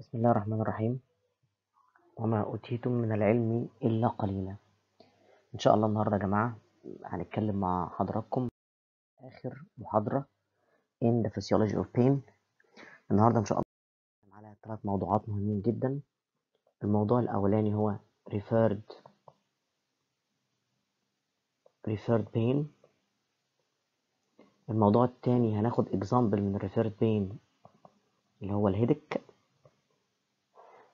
بسم الله الرحمن الرحيم. وما أوتيتم من العلم إلا قليلا. إن شاء الله النهاردة يا جماعة هنتكلم مع حضراتكم آخر محاضرة in the physiology of pain. النهاردة إن شاء الله هنتكلم على ثلاث موضوعات مهمين جدا. الموضوع الأولاني هو referred referred pain. الموضوع الثاني هناخد example من referred pain اللي هو الهيدك.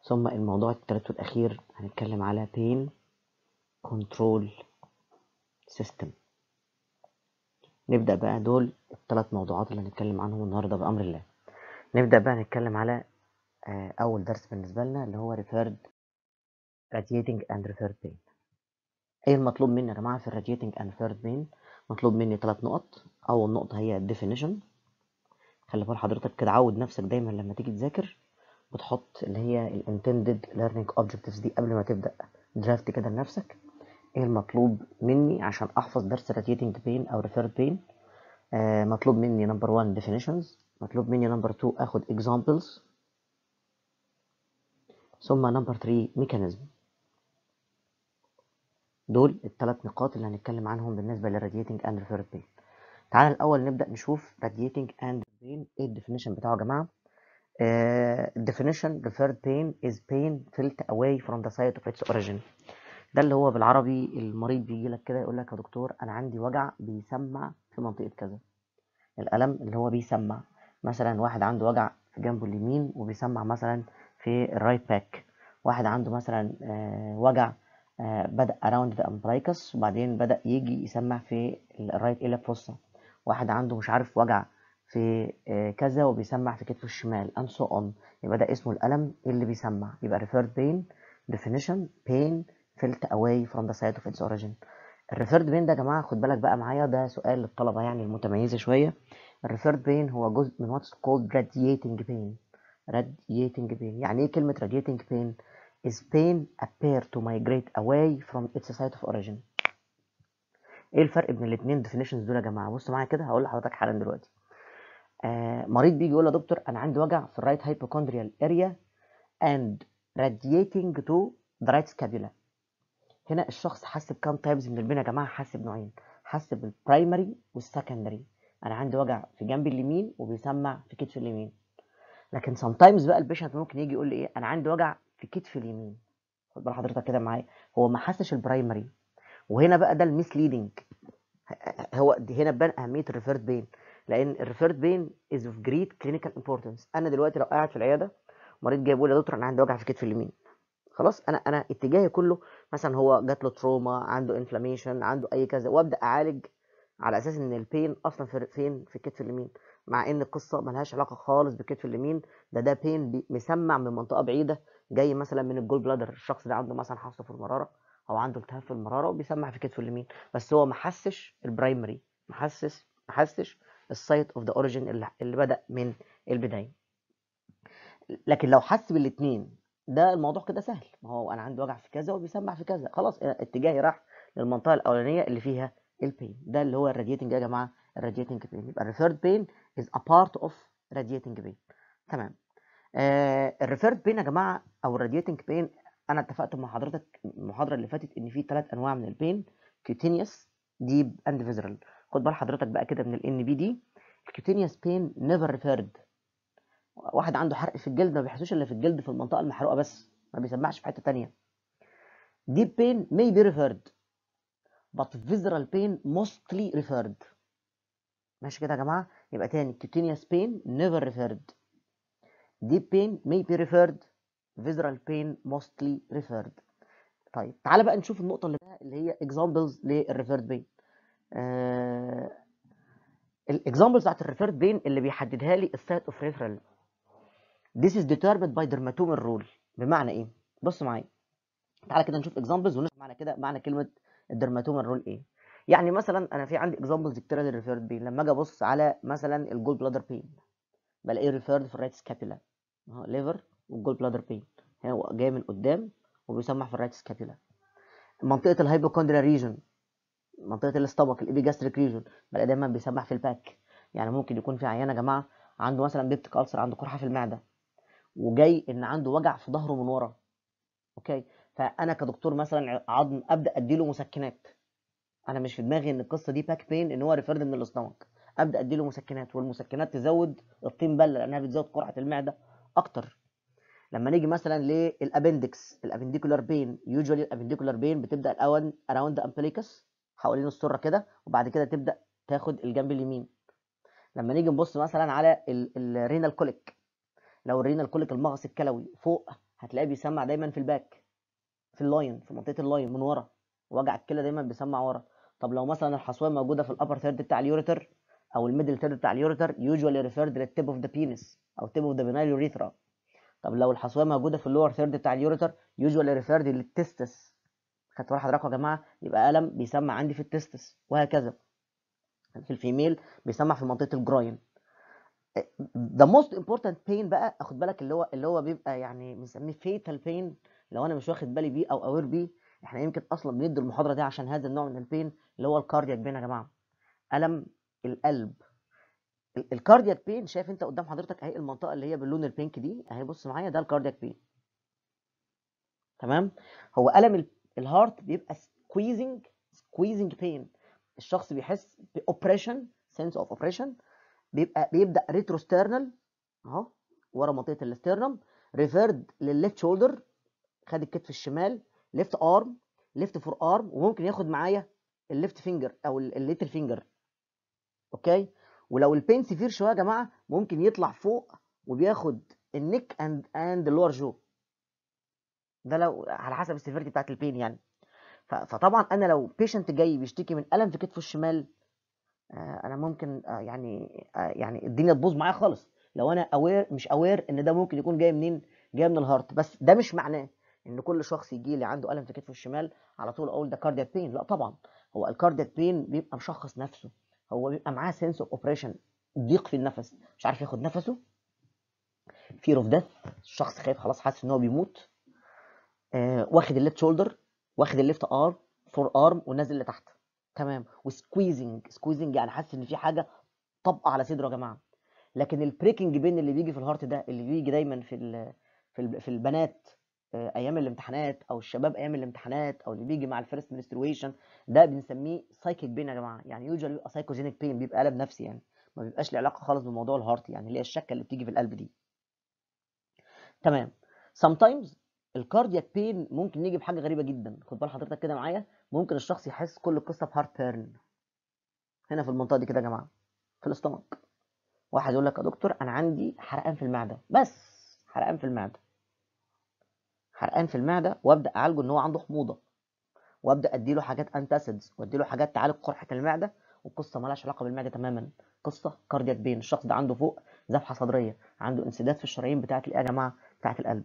ثم الموضوع الثالث والأخير هنتكلم على pain control system. نبدأ بقى دول الثلاث موضوعات اللي هنتكلم عنهم النهاردة بأمر الله. نبدأ بقى نتكلم على آه، أول درس بالنسبة لنا اللي هو referred radiating and referred pain. إيه المطلوب مني يا جماعة في radiating and referred pain مطلوب مني ثلاث نقط. أول نقطة هي definition. خلي بال حضرتك كده عود نفسك دايما لما تيجي تذاكر. بتحط اللي هي ال intended learning objectives دي قبل ما تبدأ درافت كده لنفسك. إيه المطلوب مني عشان أحفظ درس radiating pain أو referred pain آه مطلوب مني number one definitions. مطلوب مني number two أخد examples. ثم number three mechanism. دول الثلاث نقاط اللي هنتكلم عنهم بالنسبة للرادياتنج and referred pain. تعال الأول نبدأ نشوف radiating and pain. إيه الديفينيشن بتاعه يا جماعة؟ آه definition referred pain is pain felt away from the site of its origin. ده اللي هو بالعربي المريض بيجي لك كده يقول لك يا دكتور أنا عندي وجع بيسمع في منطقة كذا. الألم اللي هو بيسمع. مثلا واحد عنده وجع في جنبه اليمين وبيسمع مثلا في ال right back واحد عنده مثلا آه، وجع آه، بدأ around the umbilicus وبعدين بدأ يجي يسمع في ال right iliac fossa واحد عنده مش عارف وجع في آه، كذا وبيسمع في كتفه الشمال and so on. يبقى ده اسمه الألم اللي بيسمع. يبقى referred pain definition pain felt away from the site of its origin. ال referred pain ده يا جماعة خد بالك بقى معايا ده سؤال للطلبة يعني المتميزة شوية. ال referred pain هو جزء من what's called radiating pain. Radiating pain. يعني إيه كلمة radiating pain is pain appear to migrate away from its site of origin. إيه الفرق بين الاثنين definitions دول يا جماعة؟ بص معايا كده هقول لحضرتك حالا دلوقتي. مريض بيجي يقول يا دكتور أنا عندي وجع في ال right hypochondrial area and radiating to the right scapula. هنا الشخص حس بكام types من ال pain يا جماعة؟ حس بنوعين. حس بال primary وال secondary أنا عندي وجع في جنبي اليمين وبيسمع في كتفي اليمين. لكن sometimes بقى ال patient ممكن يجي يقول لي إيه؟ أنا عندي وجع في كتفي اليمين. خد بال حضرتك كده معايا. هو ما حسش ال primary وهنا بقى ده ال misleading هو هنا بان أهمية ال referred pain لأن ال referred pain is of great clinical importance أنا دلوقتي لو قاعد في العيادة مريض جاي بيقول يا دكتور أنا عندي وجع في كتفي اليمين. خلاص أنا أنا اتجاهي كله مثلا هو جات له trauma عنده inflammation عنده أي كذا وأبدأ أعالج على أساس إن ال pain أصلا في فين؟ في الكتف اليمين. مع إن القصة ملهاش علاقة خالص بالكتف اليمين ده ده pain بي- مسمع من منطقة بعيدة جاي مثلا من ال gallbladder الشخص ده عنده مثلا حصوة في المرارة أو عنده التهاب في المرارة وبيسمع في كتفه اليمين. بس هو ما حسش ال primary ما حسش ما حسش ال site of the origin اللي بدأ من البداية. لكن لو حس بالاثنين ده الموضوع كده سهل. ما هو أنا عندي وجع في كذا وبيسمع في كذا. خلاص اتجاهي راح للمنطقة الأولانية اللي فيها ال pain ده اللي هو ال radiating يا جماعة ال radiating pain يبقى ال referred pain is a part of radiating pain تمام. آه ال referred pain يا جماعة أو ال radiating pain أنا اتفقت مع حضرتك المحاضرة اللي فاتت إن في ثلاث أنواع من ال pain cutaneous deep and visceral خد بال حضرتك بقى كده من ال NB دي. ال cutaneous pain never referred واحد عنده حرق في الجلد ما بيحسوش إلا في الجلد في المنطقة المحروقة بس ما بيسمعش في حتة تانية. Deep pain may be referred but visceral pain mostly referred. ماشي كده يا جماعة؟ يبقى تاني cutaneous pain never referred. Deep pain may be referred visceral pain mostly referred. طيب تعالى بقى نشوف النقطة اللي اللي هي examples لل referred pain آه ال examples بتاعت ال referred pain اللي بيحددها لي ال site of referral This is determined by dermatomal rule. بمعنى إيه؟ بص معايا. تعالى كده نشوف examples ونفهم معنى كده معنى كلمة ال dermatomal rule إيه. يعني مثلا أنا في عندي examples كتيرة لل referred pain. لما أجي أبص على مثلا ال gallbladder pain بلاقيه referred في ال right scapula أهو liver وال gallbladder pain هو جاي من قدام وبيسمع في ال right scapula منطقة ال hypochondria region منطقة ال stomach ال epigastric region بلاقي دايما بيسمع في ال back. يعني ممكن يكون في عيان يا جماعة عنده مثلا peptic ulcer عنده قرحة في المعدة وجاي إن عنده وجع في ظهره من ورا. okay؟ فأنا كدكتور مثلا عظم أبدأ أديله مسكنات. أنا مش في دماغي إن القصة دي back pain إن هو referred من ال stomach أبدأ أديله مسكنات والمسكنات تزود الطين بلة لأنها بتزود قرحة المعدة أكتر. لما نيجي مثلا لل appendix ال appendicular pain usually ال appendicular pain بتبدأ الأول around umbilicus حوالين السرة كده وبعد كده تبدأ تاخد الجنب اليمين. لما نيجي نبص مثلا على ال renal colic لو ال renal colic المغص الكلوي فوق هتلاقيه بيسمع دايما في ال back في ال loin في منطقة ال loin من ورا. وجع الكلى دايما بيسمع ورا. طب لو مثلا الحصوة موجودة في ال upper third بتاع ال ureter أو ال middle third بتاع ال ureter usually referred لل tip of the penis أو tip of the penile urethra طب لو الحصوة موجودة في ال lower third بتاع ال ureter usually referred لل testis خدت بالك حضراتكم يا جماعة يبقى الم بيسمع عندي في ال testis وهكذا. في ال female بيسمع في منطقة ال groin. The most important pain بقى اخد بالك اللي هو اللي هو بيبقى يعني بنسميه fatal pain لو أنا مش واخد بالي بيه أو aware بيه إحنا يمكن أصلا بندي المحاضرة دي عشان هذا النوع من ال pain اللي هو ال cardiac pain يا جماعة. الم القلب. ال cardiac pain شايف أنت قدام حضرتك أهي المنطقة اللي هي باللون ال pink دي؟ أهي بص معايا ده ال cardiac pain تمام؟ هو الم ال heart بيبقى squeezing squeezing pain الشخص بيحس ب oppression sense of oppression بيبقى بيبدأ retrosternal أهو ورا منطقة الاسترنم ريفيرد للليفت شولدر خد الكتف الشمال left arm left forearm وممكن ياخد معايا ال left finger أو ال little finger okay؟ ولو ال pain severe شوية يا جماعة ممكن يطلع فوق وبياخد ال neck and and ال lower jaw ده لو على حسب ال severity بتاعت ال pain يعني. فطبعا أنا لو patient جاي بيشتكي من ألم في كتفه الشمال أنا ممكن يعني يعني الدنيا تبوظ معايا خالص. لو أنا aware مش aware إن ده ممكن يكون جاي منين جاي من ال heart بس ده مش معناه إن كل شخص يجي لي عنده ألم في كتفه الشمال على طول أقول ده cardiac pain لا طبعا. هو ال cardiac pain بيبقى مشخص نفسه. هو بيبقى معاه sense of oppression ضيق في النفس. مش عارف ياخد نفسه. fear of death الشخص خايف خلاص حاسس إن هو بيموت. آه واخد ال left shoulder واخد ال left arm forearm ونازل لتحت. تمام. و squeezing squeezing يعني حاسس إن في حاجة طبقه على صدره يا جماعة. لكن ال pricking pain اللي بيجي في ال heart ده اللي بيجي دايما في ال في, ال في البنات أيام الامتحانات أو الشباب أيام الامتحانات أو اللي بيجي مع ال first menstruation ده بنسميه psychic pain يا جماعة. يعني usually بيبقى psychogenic pain بيبقى الم نفسي يعني. ما بيبقاش له علاقة خالص بموضوع ال heart يعني اللي هي الشكة اللي بتيجي في القلب دي. تمام. sometimes ال cardiac pain ممكن يجي بحاجة غريبة جدا. خد بال حضرتك كده معايا. ممكن الشخص يحس كل القصة ب heartburn هنا في المنطقة دي كده يا جماعة. في ال stomach واحد يقول لك يا دكتور أنا عندي حرقان في المعدة. بس حرقان في المعدة. حرقان في المعدة وأبدأ أعالجه إن هو عنده حموضة. وأبدأ اديله حاجات antacids واديله حاجات تعالج قرحة المعدة. والقصة مالهاش علاقة بالمعدة تماما. قصة cardiac pain. الشخص ده عنده فوق ذبحه صدرية. عنده انسداد في الشرايين بتاعه الايه يا جماعة بتاعه القلب.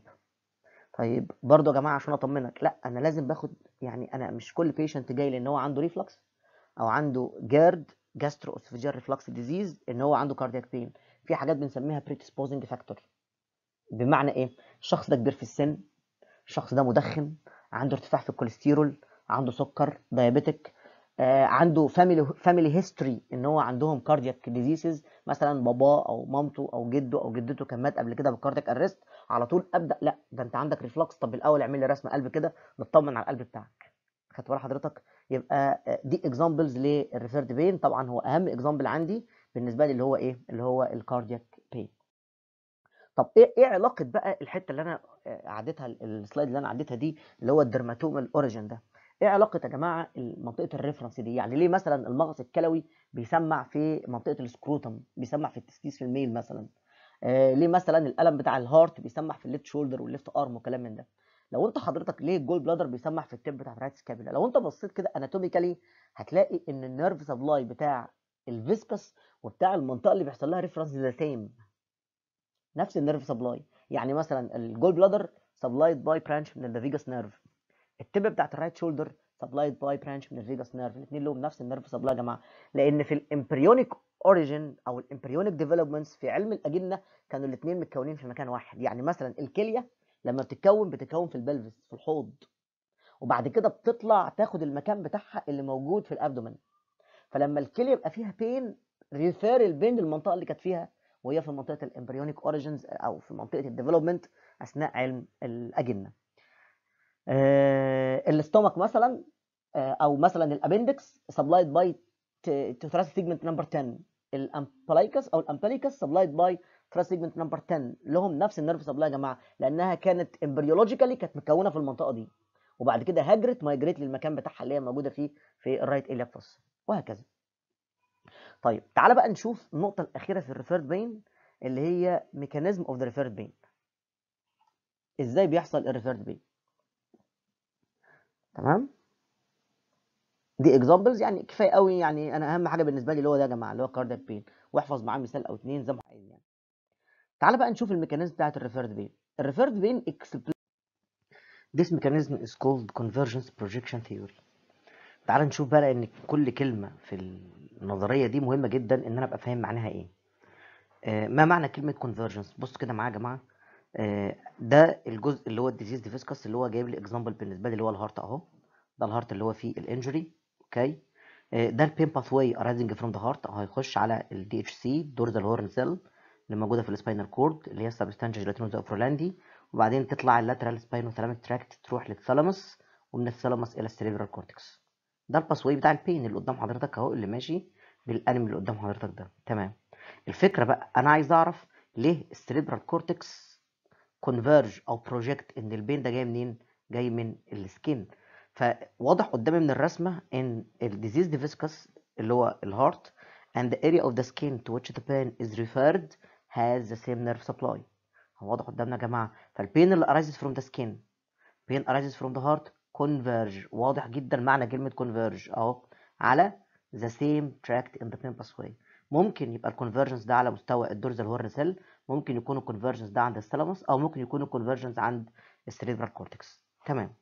طيب برضه يا جماعة عشان أطمنك لأ أنا لازم باخد يعني أنا مش كل patient جاي لأن هو عنده reflux أو عنده GERD gastroesophageal reflux disease إن هو عنده cardiac pain في حاجات بنسميها predisposing factor بمعنى إيه؟ الشخص ده كبير في السن الشخص ده مدخن عنده ارتفاع في الكوليسترول عنده سكر diabetic آه عنده family family history إن هو عندهم cardiac diseases مثلا باباه أو مامته أو جده أو جدته كان مات قبل كده بال cardiac arrest على طول أبدأ. لا ده أنت عندك reflux طب الأول اعمل لي رسم قلب كده نطمن على القلب بتاعك. خدت بال حضرتك؟ يبقى دي examples لل referred pain طبعا هو أهم example عندي بالنسبة لي اللي هو إيه؟ اللي هو ال cardiac pain طب إيه إيه علاقة بقى الحتة اللي أنا عديتها ال slide اللي أنا عديتها دي اللي هو ال dermatomal origin ده؟ إيه علاقة يا جماعة منطقة ال reference دي؟ يعني ليه مثلا المغص الكلوي بيسمع في منطقة ال scrotum بيسمع في ال testis في ال male مثلا؟ آه ليه مثلا الألم بتاع ال heart بيسمع في ال left shoulder وال left arm وكلام من ده؟ لو أنت حضرتك ليه ال gall bladder بيسمع في ال tip بتاع ال right scapula لو أنت بصيت كده anatomically هتلاقي إن ال nerve supply بتاع ال viscus وبتاع المنطقة اللي بيحصل لها reference the same نفس ال nerve supply يعني مثلا ال gall bladder supplied by branch من ال vagus nerve ال tip بتاعت ال right shoulder supplied by branch من ال vagus nerve الاثنين لهم نفس ال nerve supply يا جماعة. لأن في ال embryonic origin أو ال embryonic developments في علم الأجنة كانوا الاثنين متكونين في مكان واحد. يعني مثلا الكلية لما بتتكون بتتكون في ال pelvis في الحوض. وبعد كده بتطلع تاخد المكان بتاعها اللي موجود في ال abdomen فلما الكلية يبقى فيها pain refer ال pain للمنطقه اللي كانت فيها وهي في منطقة ال embryonic origins أو في منطقة ال development أثناء علم الأجنة. آه ال stomach مثلا آه أو مثلا ال appendix supplied by thoracic segment number 10 ال umbilicus أو ال umbilicus supplied by thoracic segment number 10 لهم نفس ال nerve supply يا جماعة لأنها كانت embryologically كانت مكونة في المنطقة دي. وبعد كده هاجرت migrate للمكان بتاعها اللي هي موجودة فيه في ال right iliac fossa وهكذا. طيب تعالى بقى نشوف النقطة الأخيرة في ال referred pain اللي هي mechanism of the referred pain إزاي بيحصل ال referred pain تمام؟ دي examples يعني كفاية قوي يعني أنا أهم حاجة بالنسبة لي اللي هو ده يا جماعة اللي هو cardiac pain. واحفظ معاه مثال أو اتنين زي ما عايز يعني. تعال بقى نشوف ال mechanism بتاعت ال referred pain. ال referred pain explain this mechanism is called convergence projection theory. تعال نشوف بقى ان كل كلمة في النظرية دي مهمة جدا إن أنا أبقى فاهم معناها إيه. آه ما معنى كلمة convergence بص كده معايا يا جماعة. آه ده الجزء اللي هو ال diseased viscus اللي هو جايب لي example بالنسبة لي اللي هو ال heart أهو. ده ال heart اللي هو فيه ال injury okay. ده ال pain pathway arising from the heart هيخش على ال DHC dorsal horn cell اللي موجودة في ال spinal cord اللي هي ال substantia gelatinosa of Rolandi وبعدين تطلع ال lateral spinothalamic tract تروح لل thalamus ومن ال thalamus إلى ال cerebral cortex ده ال pathway بتاع ال pain اللي قدام حضرتك أهو اللي ماشي بال animation اللي قدام حضرتك ده. تمام. الفكرة بقى أنا عايز أعرف ليه ال cerebral cortex converge أو project إن ال pain ده جاي منين؟ جاي من ال skin فواضح قدامي من الرسمة إن ال diseased viscus اللي هو ال heart and the area of the skin to which the pain is referred has the same nerve supply. هو واضح قدامنا يا جماعة. فال pain اللي arises from the skin pain arises from the heart converge. واضح جدا معنى كلمة converge أهو على the same tract in the pain pathway. ممكن يبقى ال convergence ده على مستوى ال dorsal horn cell ممكن يكون ال convergence ده عند ال thalamus أو ممكن يكون ال convergence عند ال cerebral cortex تمام.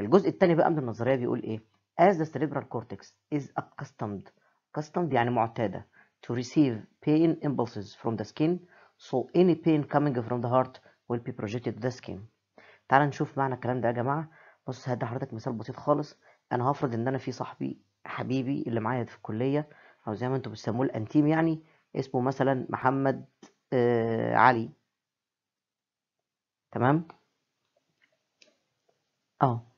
الجزء الثاني بقى من النظرية بيقول إيه؟ As the cerebral cortex is accustomed accustomed يعني معتادة to receive pain impulses from the skin so any pain coming from the heart will be projected to the skin. تعال نشوف معنى الكلام ده يا جماعة. بص هدي حضرتك مثال بسيط خالص. أنا هفرض إن أنا في صاحبي حبيبي اللي معايا في الكلية أو زي ما أنتم بتسموه الأنتيم يعني اسمه مثلا محمد آه علي. تمام؟ آه.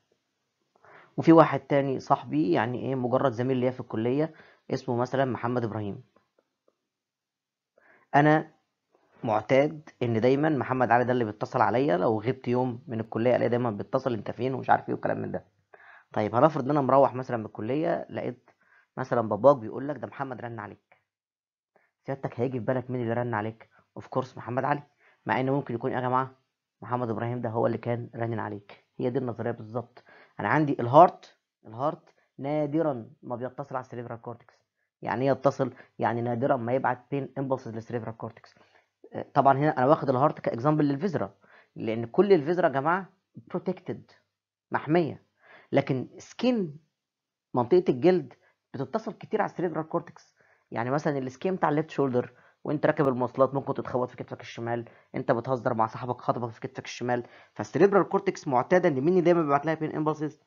وفي واحد تاني صاحبي يعني إيه مجرد زميل ليا في الكلية اسمه مثلا محمد إبراهيم. أنا معتاد إن دايما محمد علي ده اللي بيتصل عليا لو غبت يوم من الكلية ألاقي دايما بيتصل أنت فين ومش عارف إيه والكلام من ده. طيب هنفرض إن أنا مروح مثلا من الكلية لقيت مثلا باباك بيقول لك ده محمد رن عليك. سيادتك هيجي في بالك مين اللي رن عليك؟ of course محمد علي مع إن ممكن يكون يا جماعة محمد إبراهيم ده هو اللي كان رنن عليك. هي دي النظرية بالظبط. أنا عندي ال heart ال heart نادرا ما بيتصل على ال cerebral cortex يعني إيه يتصل؟ يعني نادرا ما يبعت pain impulses لل cerebral cortex طبعا هنا أنا واخد ال heart ك example لل viscera. لأن كل ال viscera يا جماعة protected محمية. لكن skin منطقة الجلد بتتصل كتير على ال cerebral cortex يعني مثلا ال skin بتاع ال left shoulder وانت راكب المواصلات ممكن تتخبط في كتفك الشمال انت بتهزر مع صاحبك خبطك في كتفك الشمال فال cerebral cortex معتاده ان مين دايما بيبعت لها pain impulses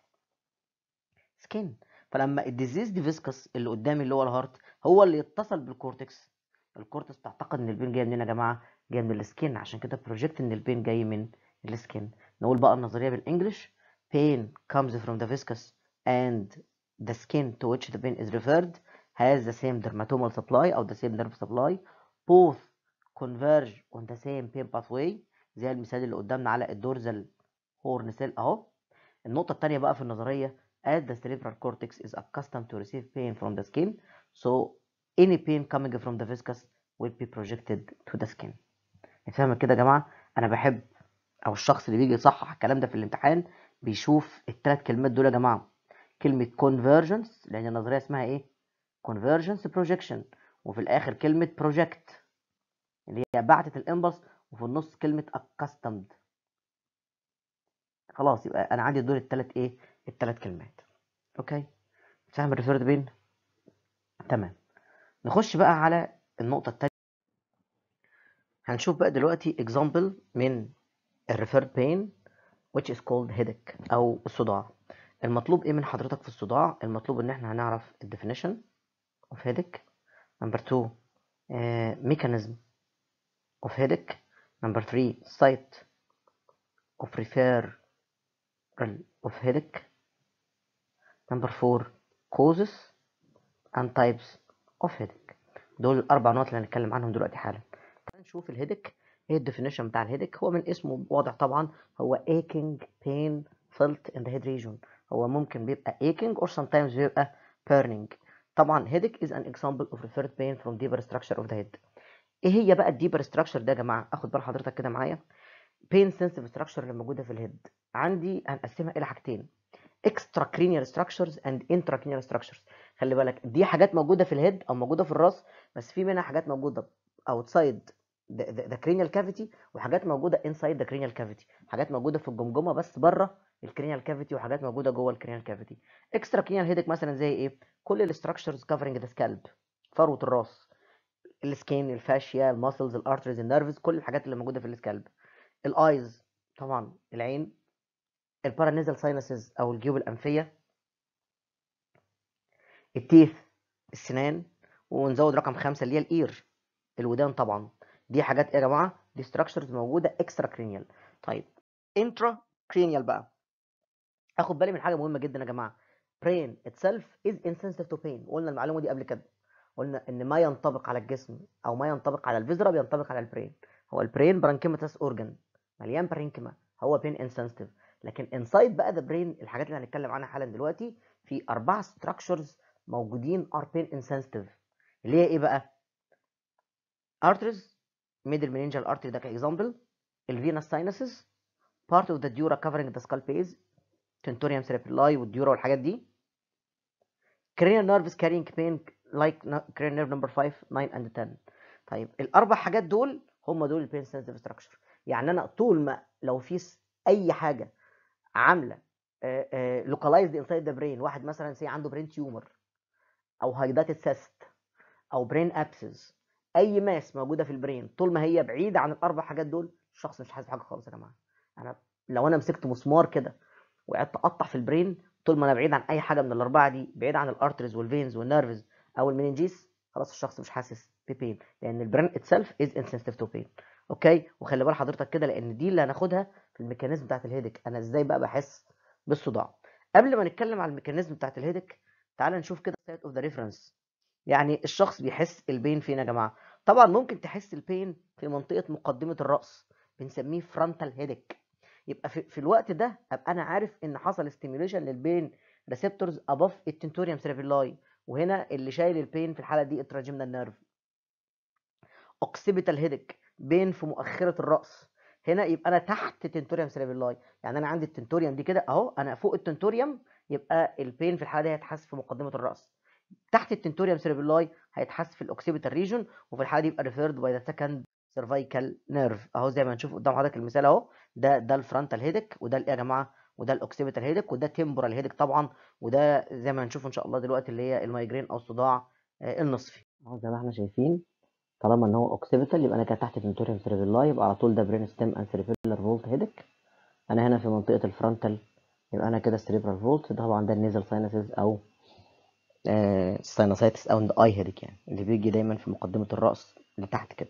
skin. فلما ال diseased viscus اللي قدامي اللي هو ال heart هو اللي يتصل بال cortex. ال cortex تعتقد إن ال pain جاي منين يا جماعة؟ جاي من ال skin. عشان كده project إن ال pain جاي من ال skin. نقول بقى النظرية بال English. Pain comes from the viscus and the skin to which the pain is referred has the same dermatomal supply أو the same nerve supply both converge on the same pain pathway زي المثال اللي قدامنا على ال dorsal horn cell اهو النقطه الثانية بقى في النظريه as the cerebral cortex is accustomed to receive pain from the skin so any pain coming from the viscous will be projected to the skin فاهم كده يا جماعة أنا بحب أو الشخص اللي بيجي يصحح الكلام ده في الامتحان بيشوف الثلاث كلمات دول يا جماعة كلمه convergence لأن النظريه اسمها إيه convergence projection وفي الآخر كلمة project اللي هي بعتت الامبلس وفي النص كلمة accustomed. خلاص يبقى أنا عندي دول الثلاث إيه؟ الثلاث كلمات. okay؟ فاهم ال referred pain؟ تمام. نخش بقى على النقطة الثانية هنشوف بقى دلوقتي example من ال referred pain which is called headache أو الصداع. المطلوب إيه من حضرتك في الصداع؟ المطلوب إن إحنا هنعرف ال definition of headache. Number two uh, mechanism of headache number 3 site of referral of headache number 4 causes and types of headache دول الاربع نقط اللي هنتكلم عنهم دلوقتي حالا نشوف ال headache إيه ال definition بتاع ال headache هو من اسمه واضح طبعا هو aching pain felt in the head region هو ممكن بيبقى aching or sometimes بيبقى burning طبعا headache is an example of referred pain from deeper structure of the head إيه هي بقى ال deeper structure ده يا جماعة؟ أخد بال حضرتك كده معايا. pain sensitive structure اللي موجودة في ال head عندي هنقسمها إلى حاجتين. extracranial structures and intracranial structures خلي بالك دي حاجات موجودة في ال head أو موجودة في الراس بس في منها حاجات موجودة outside the cranial cavity وحاجات موجودة inside the cranial cavity حاجات موجودة في الجمجمة بس بره ال cranial cavity وحاجات موجودة جوه ال cranial cavity extracranial headache مثلا زي إيه؟ كل ال structures covering the scalp فروة الراس السكين الفاشيا الماسلز الارتريز النيرفز كل الحاجات اللي موجودة في ال scalp ال eyes طبعا العين. ال paranasal sinuses أو الجيوب الانفيه ال teeth السنان. ونزود رقم خمسة اللي هي ال ear الودان طبعا. دي حاجات إيه يا جماعة؟ دي structures موجودة extracranial طيب intracranial بقى. اخد بالي من حاجة مهمة جدا يا جماعة. Brain itself is insensitive to pain. قلنا المعلومة دي قبل كده. قلنا إن ما ينطبق على الجسم أو ما ينطبق على ال viscera بينطبق على ال brain. هو ال brain parenchymatous organ مليان parenchyma هو pain insensitive لكن inside بقى the brain الحاجات اللي هنتكلم عنها حالا دلوقتي في اربعه structures موجودين are pain sensitive اللي هي إيه بقى؟ arteries middle meningeal artery ده ك example ال venous sinuses part of the dura covering the base tentorium cerebelli وال dura والحاجات دي cranial nerves carrying pain like cranial nerve number 5 9 and 10 طيب الأربع حاجات دول هم دول ال pain sensitive structure يعني أنا طول ما لو في أي حاجة عاملة localized inside the brain واحد مثلا C عنده brain tumor أو hydatid cyst أو brain abscess أي mass موجودة في ال brain طول ما هي بعيدة عن الأربع حاجات دول الشخص مش حاسس بحاجة خالص يا جماعة. أنا لو أنا مسكت مسمار كده وقعدت اقطع في ال brain طول ما أنا بعيد عن أي حاجة من الأربعة دي بعيد عن الارتريز والفينز والنيرفز أو المننجيس خلاص الشخص مش حاسس ب pain لأن ال brain itself is insensitive to pain okay؟ وخلي بال حضرتك كده لأن دي اللي هناخدها في ال mechanism بتاعت ال headache أنا إزاي بقى بحس بالصداع؟ قبل ما نتكلم على ال mechanism بتاعت ال headache تعال نشوف كده site of the referrance يعني الشخص بيحس ال pain فين يا جماعة؟ طبعا ممكن تحس ال pain في منطقة مقدمة الرأس بنسميه frontal headache يبقى في, في الوقت ده ابقى أنا عارف إن حصل stimulation لل pain receptors above ال tentorium cerebelli وهنا اللي شايل ال pain في الحالة دي ال trigeminal nerve occipital headache pain في مؤخرة الرأس. هنا يبقى أنا تحت tentorium cerebelli يعني أنا عندي ال tentorium دي كده أهو أنا فوق ال tentorium يبقى ال pain في الحالة دي هيتحس في مقدمة الرأس. تحت ال tentorium cerebelli هيتحس في ال occipital region وفي الحالة دي يبقى referred by the second cervical nerve أهو زي ما هنشوف قدام حضرتك المثال أهو. ده ده ال frontal headache وده إيه يا جماعة؟ وده ال occipital headache وده temporal headache طبعا وده زي ما هنشوف إن شاء الله دلوقتي اللي هي ال migraine أو الصداع النصفي. أهو زي ما إحنا شايفين طالما إن هو occipital يبقى أنا كده تحت tentorium cerebelli يبقى على طول ده brain stem and cerebellar vault headache أنا هنا في منطقة ال frontal يبقى أنا كده cerebral vault ده طبعا ده ال nasal sinuses أو sinusitis أو eye headache يعني اللي بيجي دايما في مقدمة الرأس لتحت كده.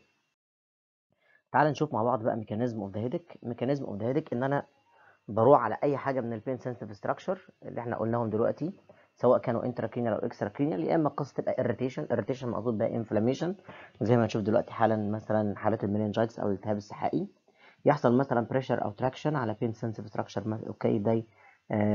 تعال نشوف مع بعض بقى mechanism of the headache mechanism of the headache إن أنا بروح على أي حاجة من ال pain sensitive structure اللي إحنا قلناهم دلوقتي سواء كانوا intracranial أو extracranial يا إما قصة تبقى irritation irritation مقصود بها inflammation زي ما هنشوف دلوقتي حالا مثلا حالات ال meningitis أو الالتهاب السحائي يحصل مثلا pressure أو traction على pain sensitive structure okay ده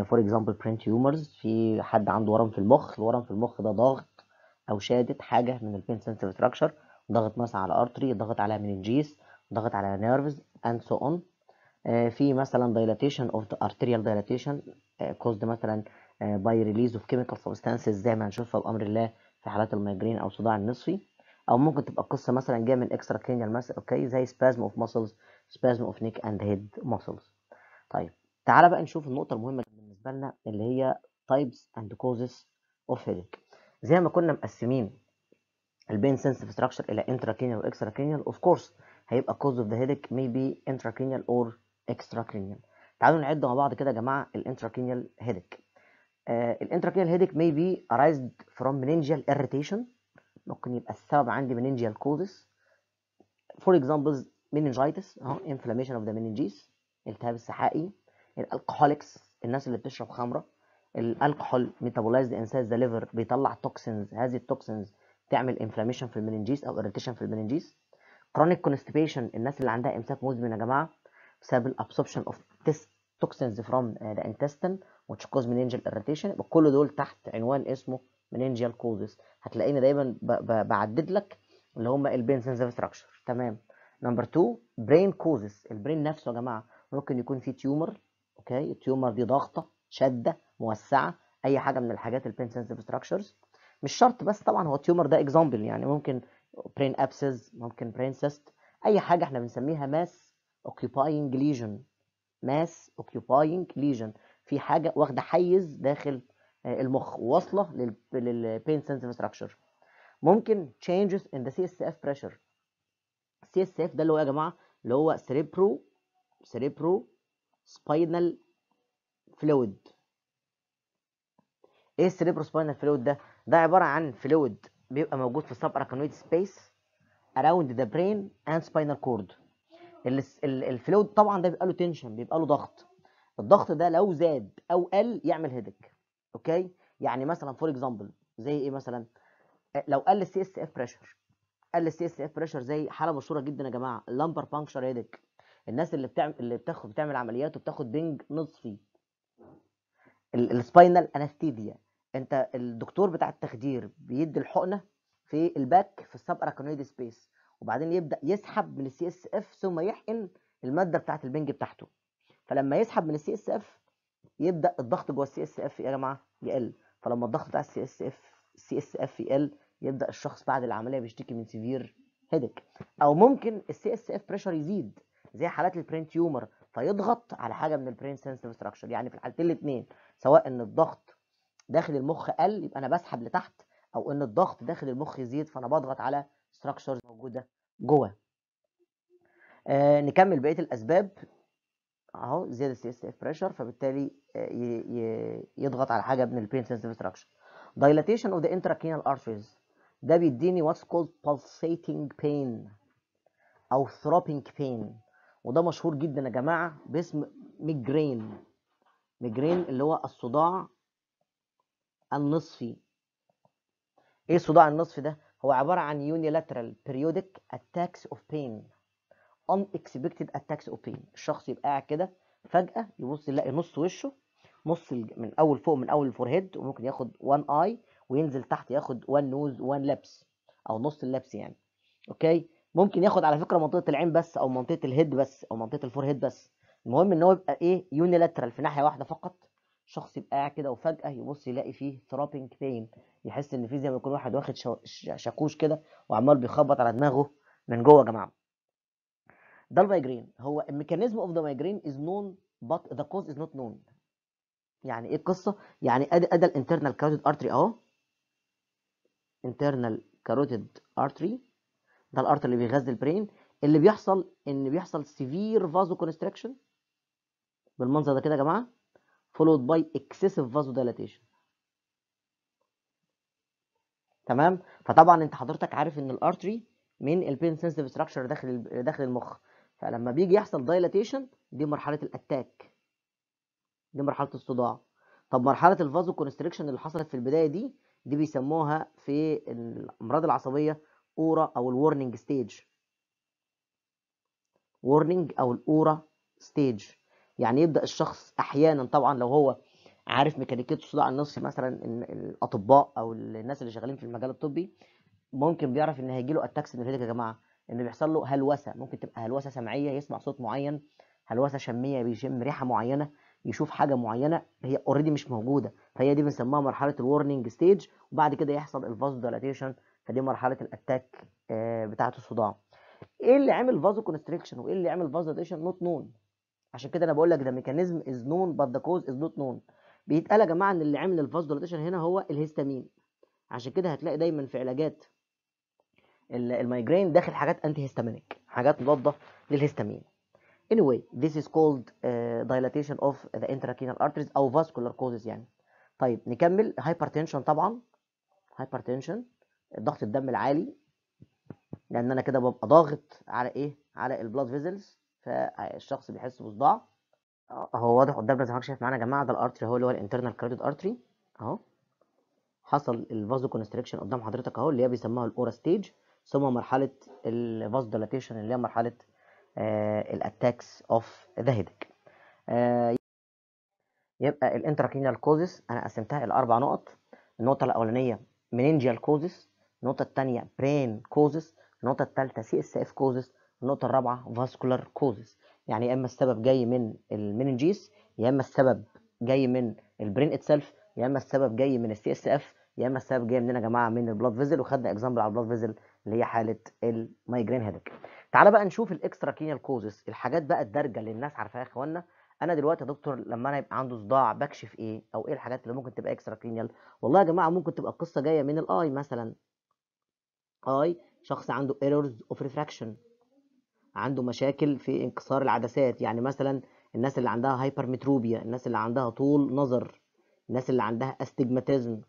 for example brain tumors في حد عنده ورم في المخ الورم في المخ ده ضاغط أو شادد حاجة من ال pain sensitive structure ضغط مثلا على artery ضغط على meninges ضغط على nerves and so on في مثلا dilatation of the arterial dilatation caused مثلا by release of chemical substances زي ما هنشوفها بامر الله في حالات ال migraine أو صداع النصفي أو ممكن تبقى القصة مثلا جاية من extra cranial muscle okay زي spasm of muscles spasm of neck and head muscles طيب تعالى بقى نشوف النقطه المهمه بالنسبة لنا اللي هي types and causes of headache زي ما كنا مقسمين ال pain sensitive structure إلى و extracranial of course هيبقى cause of the headache may be intracranial or extracranial. تعالوا نعد مع بعض كده يا جماعة ال intracranial آه ال intracranial headache may be arised from meningeal irritation. ممكن يبقى السبب عندي meningeal causes. for examples meningitis اهو inflammation of the meninges التهاب السحائي ال alcoholics الناس اللي بتشرب خمرة الالكحول metabolized inside the liver بيطلع toxins هذه ال toxins تعمل inflammation في ال meninges أو irritation في ال meninges chronic constipation. الناس اللي عندها إمساك مزمن يا جماعة بسبب ال absorption of toxins from the intestine which cause meningeal irritation. كل دول تحت عنوان اسمه meningeal causes. هتلاقيني دايما بعدد لك اللي هم ال pain sensitive structure. تمام. number 2 brain causes. ال brain نفسه يا جماعة ممكن يكون فيه tumor okay ال tumor دي ضغطه شده موسعة أي حاجة من الحاجات ال pain sensitive structures. مش شرط بس طبعا هو ال tumor ده example يعني ممكن brain abscess ممكن brain cyst أي حاجة إحنا بنسميها mass occupying lesion mass occupying lesion في حاجة واخدة حيز داخل المخ واصله لل pain sensitive structure ممكن changes in the CSF pressure. CSF ده اللي هو يا جماعة اللي هو cerebro cerebro spinal fluid. إيه ال cerebrospinal fluid ده؟ ده عبارة عن fluid بيبقى موجود في ال subarachnoid space around the brain and spinal cord. ال fluid طبعا ده بيبقى له tension بيبقى له ضغط. الضغط ده لو زاد أو قل يعمل headache okay يعني مثلا for example زي إيه مثلا؟ لو قل ال CSF pressure قل ال CSF pressure زي حالة مشهورة جدا يا جماعة ال lumbar puncture headache الناس اللي بتعمل اللي بتاخد بتعمل عمليات وبتاخد بنج نصفي. ال spinal anesthesia انت الدكتور بتاع التخدير بيدي الحقنة في ال back في ال subarachnoid space وبعدين يبدأ يسحب من ال CSF ثم يحقن المادة بتاعة البنج بتاعته. فلما يسحب من ال CSF يبدأ الضغط جوه ال CSF يا جماعة يقل. فلما الضغط بتاع ال CSF ال CSF يقل يبدأ الشخص بعد العملية بيشتكي من severe headache أو ممكن ال CSF pressure يزيد زي حالات ال brain tumor فيضغط على حاجة من ال pain sensitive structure يعني في الحالتين الاثنين سواء إن الضغط داخل المخ قل يبقى أنا بسحب لتحت أو إن الضغط داخل المخ يزيد فأنا بضغط على structures موجودة جوه. آه نكمل بقية الأسباب. أهو زيادة ال CSF pressure فبالتالي آه يضغط على حاجة من ال pain sensitive structure dilatation of the intracranial arteries. ده بيديني what's called pulsating pain أو throbbing pain. وده مشهور جدا يا جماعة باسم migraine migraine اللي هو الصداع النصفي. إيه الصداع النصفي ده؟ هو عبارة عن unilateral periodic attacks of pain. unexpected attacks of pain. الشخص يبقى قاعد كده فجأة يبص يلاقي نص وشه نص من أول فوق من أول ال forehead وممكن ياخد one eye وينزل تحت ياخد one nose one lips أو نص ال lips يعني. okay؟ ممكن ياخد على فكرة منطقة العين بس أو منطقة ال head بس أو منطقة ال forehead بس. المهم إن هو يبقى إيه؟ unilateral في ناحية واحدة فقط. الشخص يبقى قاعد كده وفجأة يبص يلاقي فيه throbbing pain يحس إن في زي ما يكون واحد واخد شاكوش كده وعمال بيخبط على دماغه من جوه يا جماعة. ده ال migraine هو ال mechanism of the migraine is known but the cause is not known. يعني إيه القصة؟ يعني ادي أدي ال internal carotid artery أهو. Internal carotid artery. ده ال artery اللي بيغذي ال brain اللي بيحصل إن بيحصل severe vasoconstriction بالمنظر ده كده يا جماعة. Followed by excessive vasodilation. تمام؟ فطبعا أنت حضرتك عارف إن ال artery من ال pain sensitive structure داخل داخل المخ. فلما بيجي يحصل dilatation دي مرحلة ال attack دي مرحلة الصداع. طب مرحلة ال vasoconstriction اللي حصلت في البداية دي دي بيسموها في الأمراض العصبية aura أو ال warning stage warning أو ال aura stage يعني يبدأ الشخص أحيانا طبعا لو هو عارف ميكانيكيه الصداع النصفي مثلا الأطباء أو الناس اللي شغالين في المجال الطبي ممكن بيعرف إن هيجي له attacks يا جماعة إن بيحصل له هلوسة ممكن تبقى هلوسة سمعية يسمع صوت معين هلوسة شمية بيشم ريحة معينة يشوف حاجة معينة هي already مش موجودة فهي دي بنسميها مرحلة ال warning stage وبعد كده يحصل ال vasodilatation فدي مرحلة ال attack بتاعة الصداع. إيه اللي عمل vasoconstriction وإيه اللي عمل vasodilatation not known عشان كده أنا بقول لك ده mechanism is known but the cause is not known بيتقال يا جماعة إن اللي عمل ال vasodilatation هنا هو الهستامين عشان كده هتلاقي دايما في علاجات ال migraine داخل حاجات antihistaminic حاجات مضاده للهستامين anyway this is called uh, dilatation of the intracranial arteries أو vascular causes يعني. طيب نكمل. Hypertension طبعا. Hypertension ضغط الدم العالي. لأن أنا كده ببقى ضاغط على إيه؟ على ال blood vessels فالشخص بيحس بصداع هو واضح قدامنا زي ما حضرتك شايف معانا يا جماعة. ده ال artery هو اللي هو ال internal carotid artery أهو. حصل ال vasoconstriction قدام حضرتك أهو اللي هي بيسموها ال aura stage ثم مرحلة ال vasodilatation اللي هي مرحلة ال attacks of the headache يبقى ال intracranial causes أنا قسمتها إلى أربع نقط. النقطة الأولانية meningeal causes النقطة الثانية brain causes النقطة الثالثه CSF causes النقطة الرابعة vascular causes يعني يا إما السبب جاي من ال meninges يا إما السبب جاي من ال brain itself يا إما السبب جاي من ال CSF يا إما السبب جاي مننا يا جماعة من ال blood vessel وخدنا example على ال blood vessel اللي هي حالة ال migraine headache تعالى بقى نشوف ال extracranial causes الحاجات بقى الدارجة اللي الناس عارفاها يا اخوانا أنا دلوقتي يا دكتور لما أنا يبقى عنده صداع بكشف إيه؟ أو إيه الحاجات اللي ممكن تبقى extracranial والله يا جماعة ممكن تبقى القصة جاية من ال eye مثلا. اي شخص عنده errors of refraction عنده مشاكل في انكسار العدسات. يعني مثلا الناس اللي عندها hypermetropia الناس اللي عندها طول نظر الناس اللي عندها astigmatism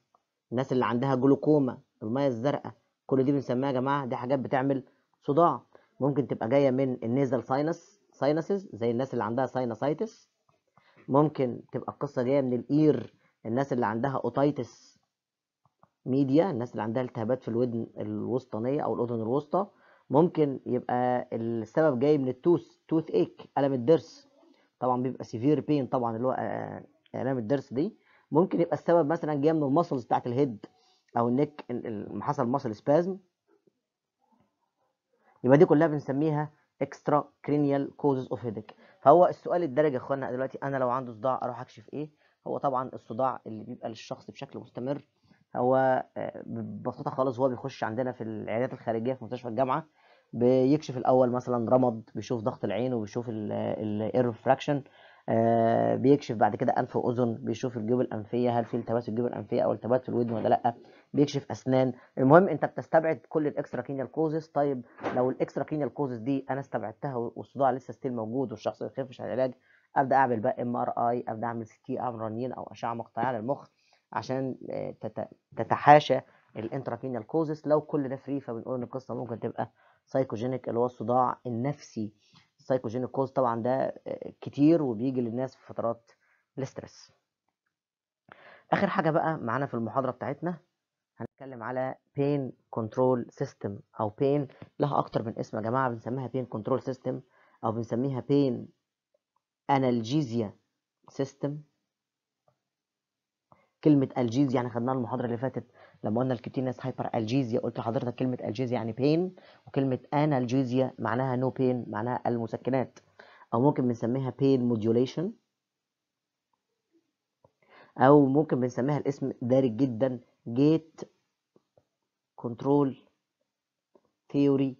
الناس اللي عندها جلوكوما المية الزرقاء. كل دي بنسميها يا جماعة دي حاجات بتعمل صداع. ممكن تبقى جاية من ال nasal sinus sinuses زي الناس اللي عندها sinusitis ممكن تبقى القصة جاية من ال ear الناس اللي عندها otitis media الناس اللي عندها التهابات في الودن الوسطانية أو الأذن الوسطى. ممكن يبقى السبب جاي من ال tooth toothache ألم الضرس. طبعا بيبقى severe pain طبعا اللي هو آلام الضرس دي. ممكن يبقى السبب مثلا جاي من ال muscles بتاعت ال head أو ال neck حصل muscle spasm يبقى دي كلها بنسميها extracranial causes of headache فهو السؤال الدارج يا إخوانا دلوقتي أنا لو عنده صداع أروح أكشف إيه؟ هو طبعا الصداع اللي بيبقى للشخص بشكل مستمر هو ببساطة خالص هو بيخش عندنا في العيادات الخارجية في مستشفى الجامعة بيكشف الأول مثلا رمد بيشوف ضغط العين وبيشوف ال error refraction آه بيكشف بعد كده أنف وأذن بيشوف الجيوب الأنفية هل في التهابات في الجيوب الأنفية أو التهابات في الودن ولا لأ بيكشف أسنان. المهم أنت بتستبعد كل ال extracranial causes طيب لو ال extracranial causes دي أنا استبعدتها والصداع لسه still موجود والشخص ما يخفش على العلاج أبدأ أعمل بقى MRI أبدأ أعمل CT رنين أو أشعة مقطعيه على المخ عشان تتحاشى ال intracranial causes. لو كل ده free فبنقول إن القصة ممكن تبقى psychogenic اللي هو الصداع النفسي. ال psychogenic cause طبعا ده كتير وبيجي للناس في فترات ال stress. آخر حاجة بقى معانا في المحاضرة بتاعتنا هنتكلم على pain control system أو pain لها أكتر من اسم يا جماعة بنسميها pain control system أو بنسميها pain analgesia system كلمة algesia يعني خدناها المحاضرة اللي فاتت لما قلنا ال cutaneous hyperalgesia قلت لحضرتك كلمة algesia يعني pain وكلمة analgesia معناها no pain معناها المسكنات. أو ممكن بنسميها pain modulation أو ممكن بنسميها الاسم دارج جدا gate control theory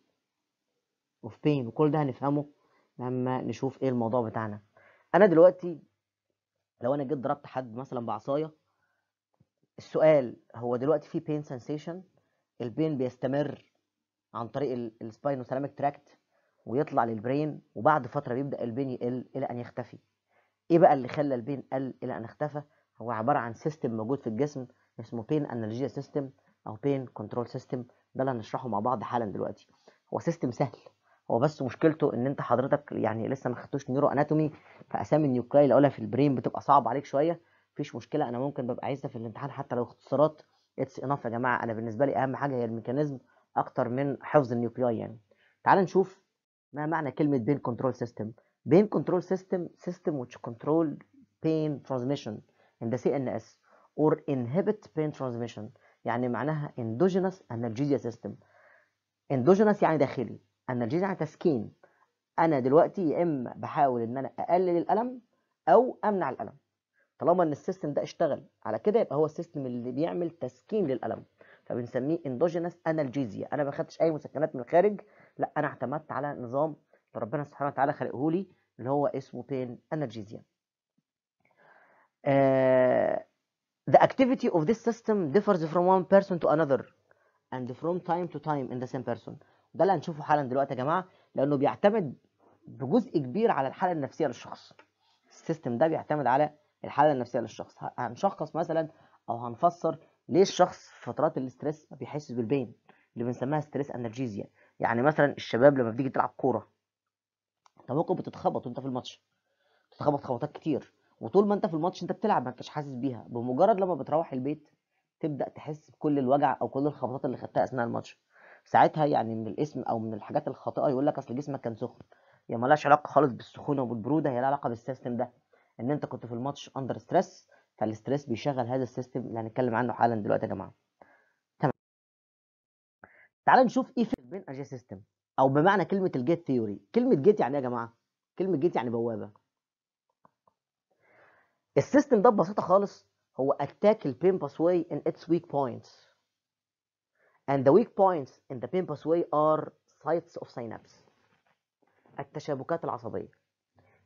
of pain وكل ده هنفهمه لما نشوف إيه الموضوع بتاعنا. أنا دلوقتي لو أنا جيت ضربت حد مثلا بعصاية السؤال هو دلوقتي في بين سensation ال pain بيستمر عن طريق ال spinothalamic tract ويطلع لل brain وبعد فترة بيبدأ ال pain يقل إلى أن يختفي. إيه بقى اللي خلى ال pain قل إلى أن اختفى؟ هو عبارة عن system موجود في الجسم اسمه pain analgesia system أو pain control system ده اللي هنشرحه مع بعض حالا دلوقتي. هو system سهل. هو بس مشكلته إن أنت حضرتك يعني لسه ما خدتوش neuroanatomy فأسامي ال nuclei اللي أقولها في ال brain بتبقى صعب عليك شوية. مفيش مشكلة أنا ممكن ببقى عايزها في الامتحان حتى لو اختصارات. it's enough يا جماعة أنا بالنسبة لي أهم حاجة هي ال mechanism أكتر من حفظ ال nuclei يعني. تعال نشوف ما معنى كلمة pain control system pain control system system which control pain transmission in the CNS or inhibit pain transmission. يعني معناها endogenous analgesia system. Endogenous يعني داخلي analgesia يعني تسكين. أنا دلوقتي يا إما بحاول إن أنا أقلل الألم أو أمنع الألم. طالما إن ال system ده اشتغل على كده يبقى هو ال system اللي بيعمل تسكين للألم. فبنسميه endogenous analgesia أنا ما خدتش أي مسكنات من الخارج لا أنا اعتمدت على نظام ربنا سبحانه وتعالى خلقه لي اللي هو اسمه pain analgesia uh, the activity of this system differs from one person to another and from time to time in the same person. ده اللي هنشوفه حالا دلوقتي يا جماعة لأنه بيعتمد بجزء كبير على الحالة النفسية للشخص. ال system ده بيعتمد على الحالة النفسية للشخص. هنشخص مثلا أو هنفسر ليه الشخص في فترات ال stress ما بيحسش بال pain اللي بنسميها stress analgesia. يعني مثلا الشباب لما بتيجي تلعب كورة أنت ممكن بتتخبط وأنت في الماتش. تتخبط خبطات كتير. وطول ما أنت في الماتش أنت بتلعب ما أنتش حاسس بيها. بمجرد لما بتروح البيت تبدأ تحس بكل الوجع أو كل الخبطات اللي خدتها أثناء الماتش. ساعتها يعني من الاسم أو من الحاجات الخاطئة يقول لك أصل جسمك كان سخن. هي مالهاش علاقة خالص بالسخونة وبالبروده هي لها علاقة بال system ده. إن أنت كنت في الماتش under stress فال stress بيشغل هذا ال system اللي هنتكلم عنه حالا دلوقتي يا جماعة. تمام. تعال نشوف إيه في ال pain analgesia system أو بمعنى كلمة ال gate theory كلمة gate يعني إيه يا جماعة؟ كلمة gate يعني بوابة. ال system ده ببساطة خالص هو the pain pathway in its weak points. And the weak points in the pain pathway are sites of synapse. التشابكات العصبية.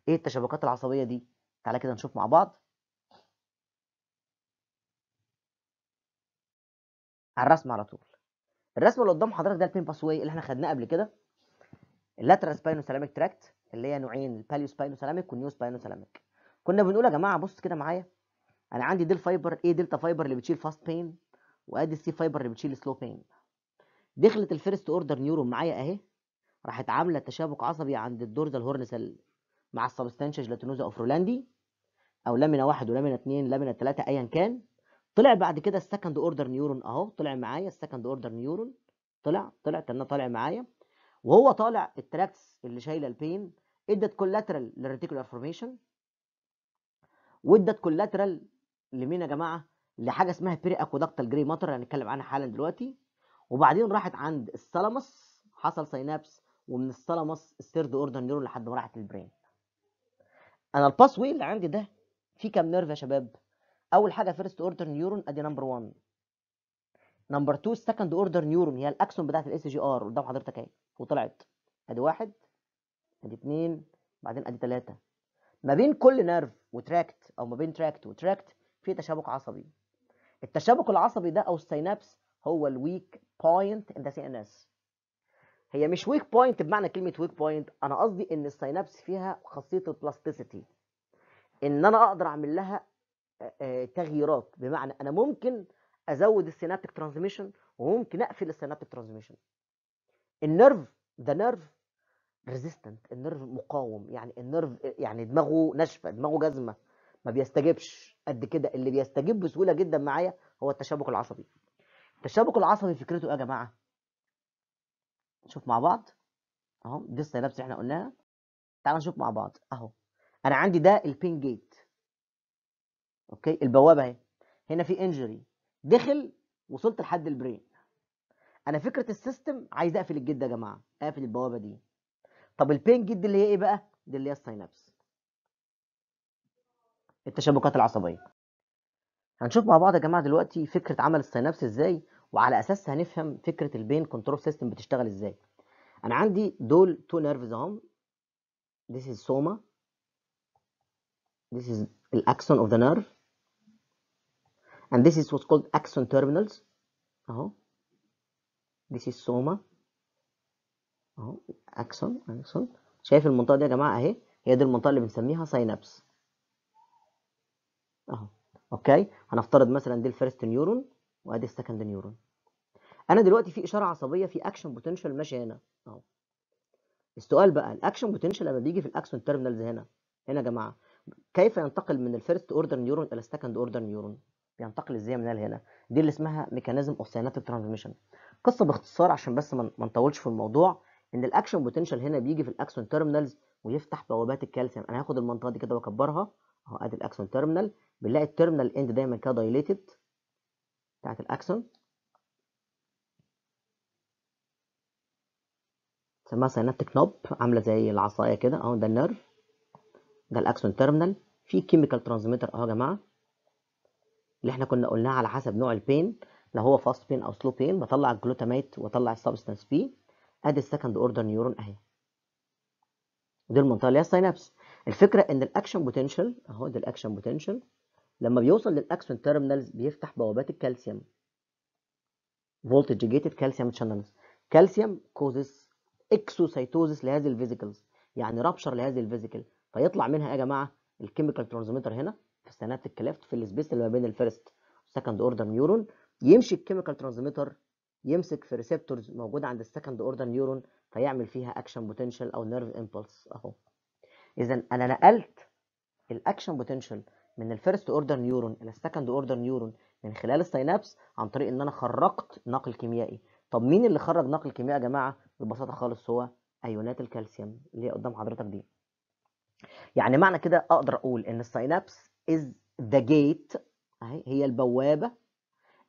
إيه التشابكات العصبية دي؟ تعالى كده نشوف مع بعض. على الرسم على طول. الرسمه اللي قدام حضرتك ده ال pain pathway اللي إحنا خدناه قبل كده. ال lateral spinothalamic tract اللي هي نوعين ال paleospinothalamic وال neospinothalamic كنا بنقول يا جماعة بص كده معايا أنا عندي ديل fiber A delta fiber اللي بتشيل fast pain وأدي ال C fiber اللي بتشيل slow pain دخلت ال first order neuron معايا أهي راحت عاملة تشابك عصبي عند ال dorsal horn cell مع ال substantia gelatinosa of Rolandi أو lamina واحد و lamina اثنين lamina ثلاثة ايا كان. طلع بعد كده ال second order neuron أهو طلع معايا ال second order neuron طلع طلع كان طالع معايا. وهو طالع ال tracts اللي شايلة ال pain إدت collateral لل reticular formation وإدت collateral لمين يا جماعة؟ لحاجة اسمها periaqueductal grey matter هنتكلم عنها حالا دلوقتي. وبعدين راحت عند ال thalamus حصل synapse ومن ال thalamus ال third order neuron لحد ما راحت لل brain أنا ال pathway اللي عندي ده فيه كام nerve يا شباب؟ أول حاجة first order neuron أدي number 1 number 2 second order neuron هي ال axon بتاعت ال SGR قدام حضرتك أهي. وطلعت. أدي واحد أدي اثنين بعدين أدي ثلاثة ما بين كل nerve و tract أو ما بين tract و tract في تشابك عصبي. التشابك العصبي ده أو ال synapse هو ال weak point in the CNS هي مش weak point بمعنى كلمة weak point أنا قصدي إن ال synapse فيها خاصية ال plasticity إن أنا أقدر أعمل لها تغييرات. بمعنى أنا ممكن أزود ال synaptic transmission وممكن أقفل ال synaptic transmission ال nerve ده nerve resistant ال nerve مقاوم. يعني ال nerve يعني دماغه ناشفة دماغه جزمة ما بيستجيبش. قد كده اللي بيستجيب بسهولة جدا معايا هو التشابك العصبي. التشابك العصبي فكرته إيه يا جماعة؟ نشوف مع بعض. أهو دي ال synapse اللي إحنا قلناها. تعال نشوف مع بعض. أهو. أنا عندي ده ال pain gate okay؟ البوابة أهي. هنا في injury دخل وصلت لحد ال brain أنا فكرة ال system عايز أقفل ال gate ده يا جماعة. أقفل البوابة دي. طب ال pain gate دي اللي هي إيه بقى؟ دي اللي هي ال synapse التشابكات العصبية. هنشوف مع بعض يا جماعة دلوقتي فكرة عمل ال synapse إزاي. وعلى اساسها هنفهم فكرة ال pain control system بتشتغل إزاي. أنا عندي دول two nerves أهم. This is soma. This is ال axon of the nerve. And this is what's called axon terminals. أهو. This is soma. أهو. axon axon شايف المنطقة دي يا جماعة أهي؟ هي دي المنطقة اللي بنسميها synapse أهو. okay هنفترض مثلا دي ال first neuron. وأدي ال second neuron أنا دلوقتي في إشارة عصبية في action potential ماشي هنا أهو. السؤال بقى ال action potential لما بيجي في ال axon terminals هنا هنا يا جماعة كيف ينتقل من ال first order neuron إلى ال second order neuron بينتقل إزاي من هنا لهنا؟ دي اللي اسمها mechanism of synaptic transmission قصة باختصار عشان بس ما نطولش في الموضوع إن ال action potential هنا بيجي في ال axon terminals ويفتح بوابات الكالسيوم. أنا هاخد المنطقة دي كده وأكبرها. أهو أدي ال axon terminal بنلاقي ال terminal end دايما كده dilated بتاعت ال axon اسمها synaptic knob عاملة زي العصاية كده. أهو ده ال nerve. ده ال axon terminal. في chemical transmitter أهو يا جماعة. اللي إحنا كنا قلناها على حسب نوع ال pain. لو هو fast pain أو slow pain بطلع ال glutamate وأطلع ال substance P أدي ال second order neuron أهي. ودي المنطقة اللي هي ال synapse. الفكرة إن ال action potential أهو ده ال action potential لما بيوصل لل axon terminals بيفتح بوابات الكالسيوم. voltage gated calcium channels calcium causes exocytosis لهذه ال vesicles يعني rupture لهذه ال vesicle فيطلع منها يا جماعة ال chemical transmitter هنا في ال synaptic cleft في ال space اللي ما بين ال first وال second order neuron يمشي ال chemical transmitter يمسك في receptors موجودة عند ال second order neuron فيعمل فيها action potential أو nerve impulse أهو. اذا أنا نقلت ال action potential من ال first order neuron إلى ال second order neuron من خلال ال synapse عن طريق إن أنا خرجت ناقل كيميائي. طب مين اللي خرج ناقل كيميائي يا جماعة؟ ببساطة خالص هو أيونات الكالسيوم اللي هي قدام حضرتك دي. يعني معنى كده أقدر أقول إن ال synapse is the gate أهي هي البوابة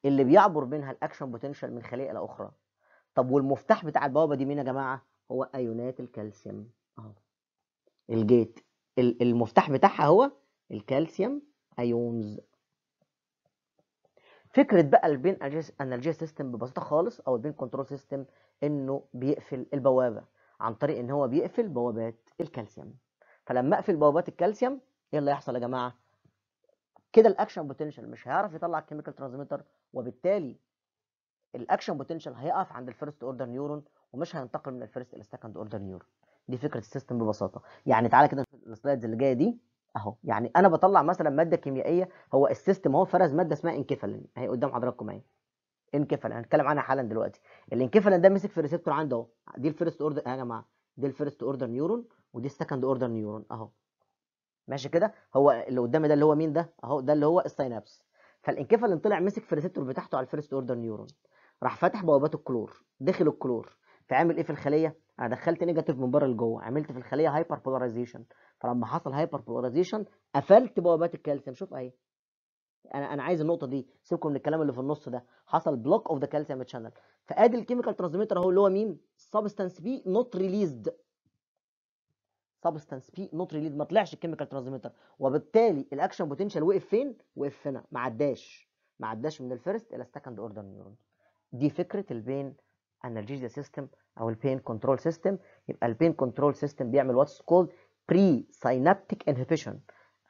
اللي بيعبر منها ال action potential من خلية إلى أخرى. طب والمفتاح بتاع البوابة دي مين يا جماعة؟ هو أيونات الكالسيوم. أهو. ال gate المفتاح بتاعها هو ال calcium ions. فكرة بقى ال pain analgesia system ببساطة خالص أو ال pain control system إنه بيقفل البوابة عن طريق إن هو بيقفل بوابات الكالسيوم. فلما أقفل بوابات الكالسيوم إيه اللي هيحصل يا جماعة. كده ال action potential مش هيعرف يطلع ال chemical transmitter وبالتالي ال action potential هيقف عند ال first order neuron ومش هينتقل من ال first إلى ال second order neuron دي فكرة ال system ببساطة. يعني تعالى كده ال slides اللي جاية دي. أهو يعني أنا بطلع مثلا مادة كيميائية هو ال system هو فرز مادة اسمها enkephalin اهي قدام حضراتكم أهي. enkephalin هنتكلم عنها حالا دلوقتي. ال enkephalin ده مسك في ال receptor عنده أهو. دي ال first order يا جماعة دي ال first order neuron ودي ال second order neuron أهو. ماشي كده؟ هو اللي قدامي ده اللي هو مين ده؟ أهو ده اللي هو ال synapse. فال enkephalin طلع مسك في ال receptor بتاعته على ال first order neuron. راح فاتح بوابات الكلور دخل الكلور. فعمل إيه في الخلية؟ أنا دخلت negative من بره لجوه عملت في الخلية hyperpolarization فلما حصل hyperpolarization قفلت بوابات الكالسيوم. شوف أهي أنا أنا عايز النقطة دي سيبكم من الكلام اللي في النص ده. حصل block of the calcium channel فأدي ال chemical transmitter أهو اللي هو مين؟ substance P not released substance P not released ما طلعش ال chemical transmitter وبالتالي ال action potential وقف فين؟ وقف هنا. ما عداش. ما عداش من ال first إلى ال second order neuron دي فكرة ال pain analgesia system أو ال pain control system يبقى ال pain control system بيعمل what's called presynaptic inhibition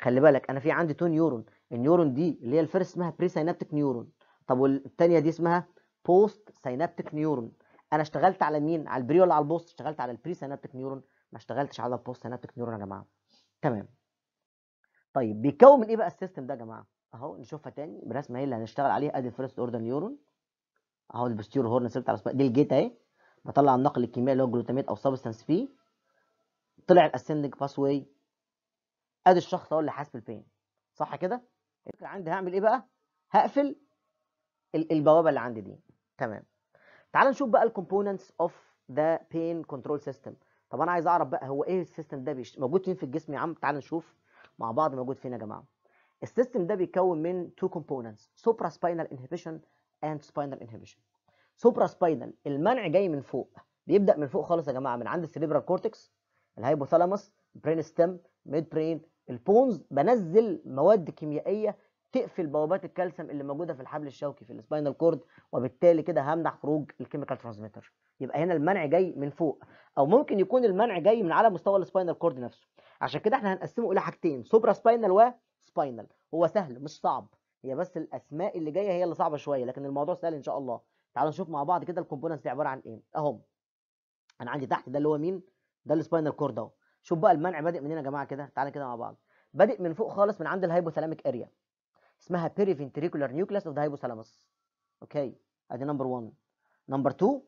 خلي بالك أنا في عندي two neuron ال neuron دي اللي هي ال first اسمها presynaptic neuron طب والثانيه دي اسمها postsynaptic neuron أنا اشتغلت على مين؟ على ال pre ولا على ال post. اشتغلت على ال presynaptic neuron ما اشتغلتش على ال postsynaptic neuron يا جماعة. تمام. طيب بيتكون من إيه بقى ال system ده يا جماعة؟ أهو نشوفها تاني. برسمه هي اللي هنشتغل عليها. أدي ال first order neuron أهو ال posterior horn سيرت على دي ال gate أهي. بطلع النقل الكيميائي اللي هو glutamate أو substance P طلع ال ascending pathway أدي الشخص هو اللي حاسس بال pain صح كده؟ الفكرة عندي هعمل إيه بقى؟ هقفل البوابة اللي عندي دي. تمام. تعال نشوف بقى ال components of the pain control system طب أنا عايز أعرف بقى هو إيه ال system ده بيش... موجود فين في الجسم يا عم؟ تعال نشوف مع بعض موجود فين يا جماعة. ال system ده بيتكون من two components supraspinal inhibition and spinal inhibition supraspinal المنع جاي من فوق. بيبدأ من فوق خالص يا جماعة. من عند ال cerebral cortex ال hypothalamus brain stem midbrain ال pons بنزل مواد كيميائية تقفل بوابات الكالسيوم اللي موجودة في الحبل الشوكي في ال spinal cord وبالتالي كده همنع خروج ال chemical transmitter يبقى هنا المنع جاي من فوق. أو ممكن يكون المنع جاي من على مستوى ال spinal cord نفسه. عشان كده إحنا هنقسمه إلى حاجتين supraspinal و spinal هو سهل مش صعب. هي بس الأسماء اللي جاية هي اللي صعبة شوية لكن الموضوع سهل إن شاء الله. تعالوا نشوف مع بعض كده ال components دي عبارة عن إيه. اهم أنا عندي تحت ده اللي هو مين؟ ده ال spinal cord أهو. شوف بقى المنع بادئ منين يا جماعة كده. تعالى كده مع بعض. بادئ من فوق خالص من عند ال hypothalamic area اسمها periventricular nucleus of the hypothalamus okay. أدي number 1 number 2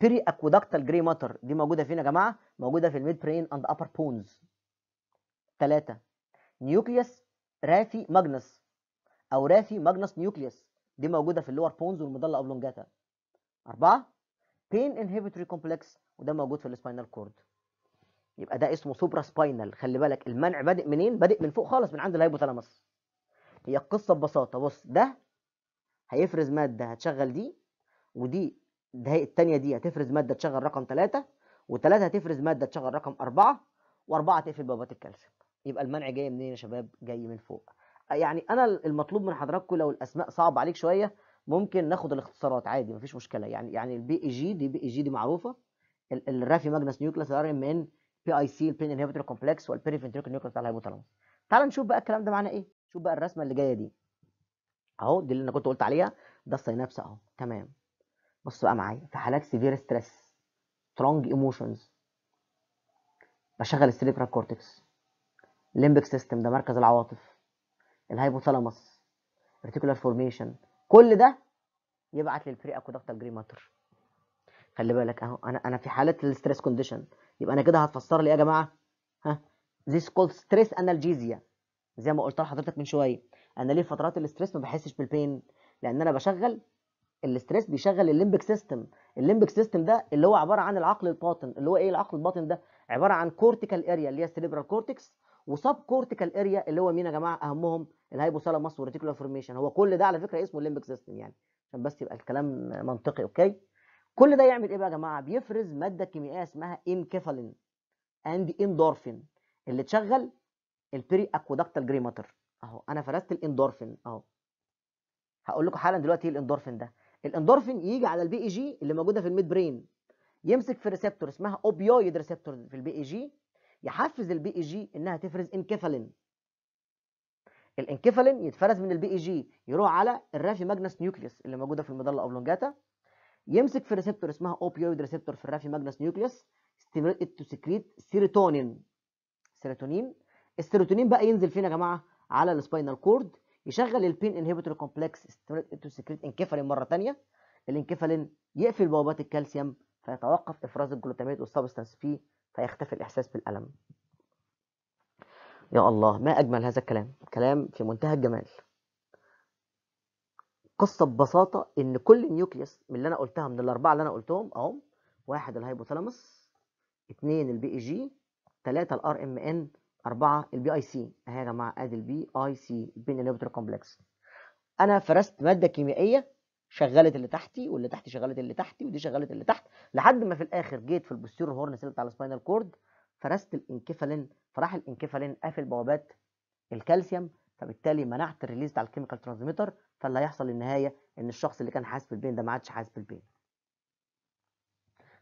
periaqueductal gray matter دي موجودة فين يا جماعة؟ موجودة في ال midbrain and upper pons 3 nucleus raphe magnus أو raphe magnus nucleus دي موجودة في ال lower pons وال medulla oblongata. أربعة pain inhibitory complex وده موجود في ال spinal cord يبقى ده اسمه supraspinal خلي بالك المنع بادئ منين؟ بادئ من فوق خالص من عند ال hypothalamus هي القصة ببساطة. بص ده هيفرز مادة هتشغل دي ودي ده الثانية دي هتفرز مادة تشغل رقم ثلاثة وثلاثة هتفرز مادة تشغل رقم أربعة وأربعة تقفل بوابات الكالسيوم. يبقى المنع جاي منين يا شباب؟ جاي من فوق. يعني أنا المطلوب من حضراتكم لو الأسماء صعبه عليك شوية ممكن ناخد الاختصارات عادي مفيش مشكلة. يعني يعني ال PAG دي PAG دي معروفة. ال raphe magnus nucleus RMN PIC ال pain inhibitory complex وال periventricular nucleus بتاع ال hypothalamus تعال نشوف بقى الكلام ده معناه إيه. شوف بقى الرسمة اللي جاية دي. أهو دي اللي أنا كنت قلت عليها. ده ال synapse أهو. تمام. بص بقى معايا. في حالات severe stress strong emotions بشغل ال cerebral cortex limbic system ده مركز العواطف. ال hypothalamus reticular formation كل ده يبعت لل periaqueductal gray matter خلي بالك أهو أنا أنا في حالة ال stress condition يبقى أنا كده هتفسر لي يا جماعة؟ ها؟ This called stress analgesia. زي ما قلت لحضرتك من شوية أنا ليه فترات ال stress ما بحسش بال pain لأن أنا بشغل ال stress بيشغل ال limbic system ال limbic system ده اللي هو عبارة عن العقل الباطن. اللي هو إيه العقل الباطن ده؟ عبارة عن cortical area اللي هي ال cerebral cortex و subcortical area اللي هو مين يا جماعة؟ أهمهم ال hypothalamus وال reticular formation. هو كل ده على فكرة اسمه ال limbic system يعني عشان بس يبقى الكلام منطقي okay؟ كل ده يعمل إيه بقى يا جماعة؟ بيفرز مادة كيميائية اسمها enkephalin and endorphin اللي تشغل ال periaqueductal gray matter أهو أنا فرست الاندورفين أهو. هقول لكم حالا دلوقتي إيه الاندورفين ده. الاندورفين يجي على ال PAG اللي موجودة في ال midbrain يمسك في receptor اسمها opioid receptor في ال PAG يحفز ال PAG إنها تفرز enkephalin. ال enkephalin يتفرز من ال PAG يروح على ال raphe magnus nucleus اللي موجودة في ال medulla oblongata يمسك في receptor اسمها opioid receptor في ال raphe magnus stimulate to secrete serotonin serotonin ال serotonin بقى ينزل فين يا جماعة؟ على ال spinal cord يشغل ال pain inhibitory complex to secrete enkephalin مرة ثانية ال enkephalin يقفل بوابات الكالسيوم فيتوقف إفراز ال glutamate وال substance P فيختفي الإحساس بالألم. يا الله ما أجمل هذا الكلام. كلام في منتهى الجمال. قصة ببساطة إن كل nucleus من اللي أنا قلتها من الأربعة اللي أنا قلتهم اهو واحد ال hypothalamus اثنين ال PAG ثلاثة ال RMN أربعة ال PIC أهي يا جماعة أدي ال PIC ال pain inhibitory complex. أنا فرزت مادة كيميائية شغلت اللي تحتي واللي تحتي شغلت اللي تحتي ودي شغلت اللي تحت لحد ما في الآخر جيت في ال posterior horn cell بتاع ال spinal cord فرزت ال enkephalin فراح ال enkephalin قافل بوابات الكالسيوم فبالتالي منعت ال release بتاع ال chemical transmitter فاللي هيحصل النهاية إن الشخص اللي كان حاسس بال pain ده ما عادش حاسس بال pain.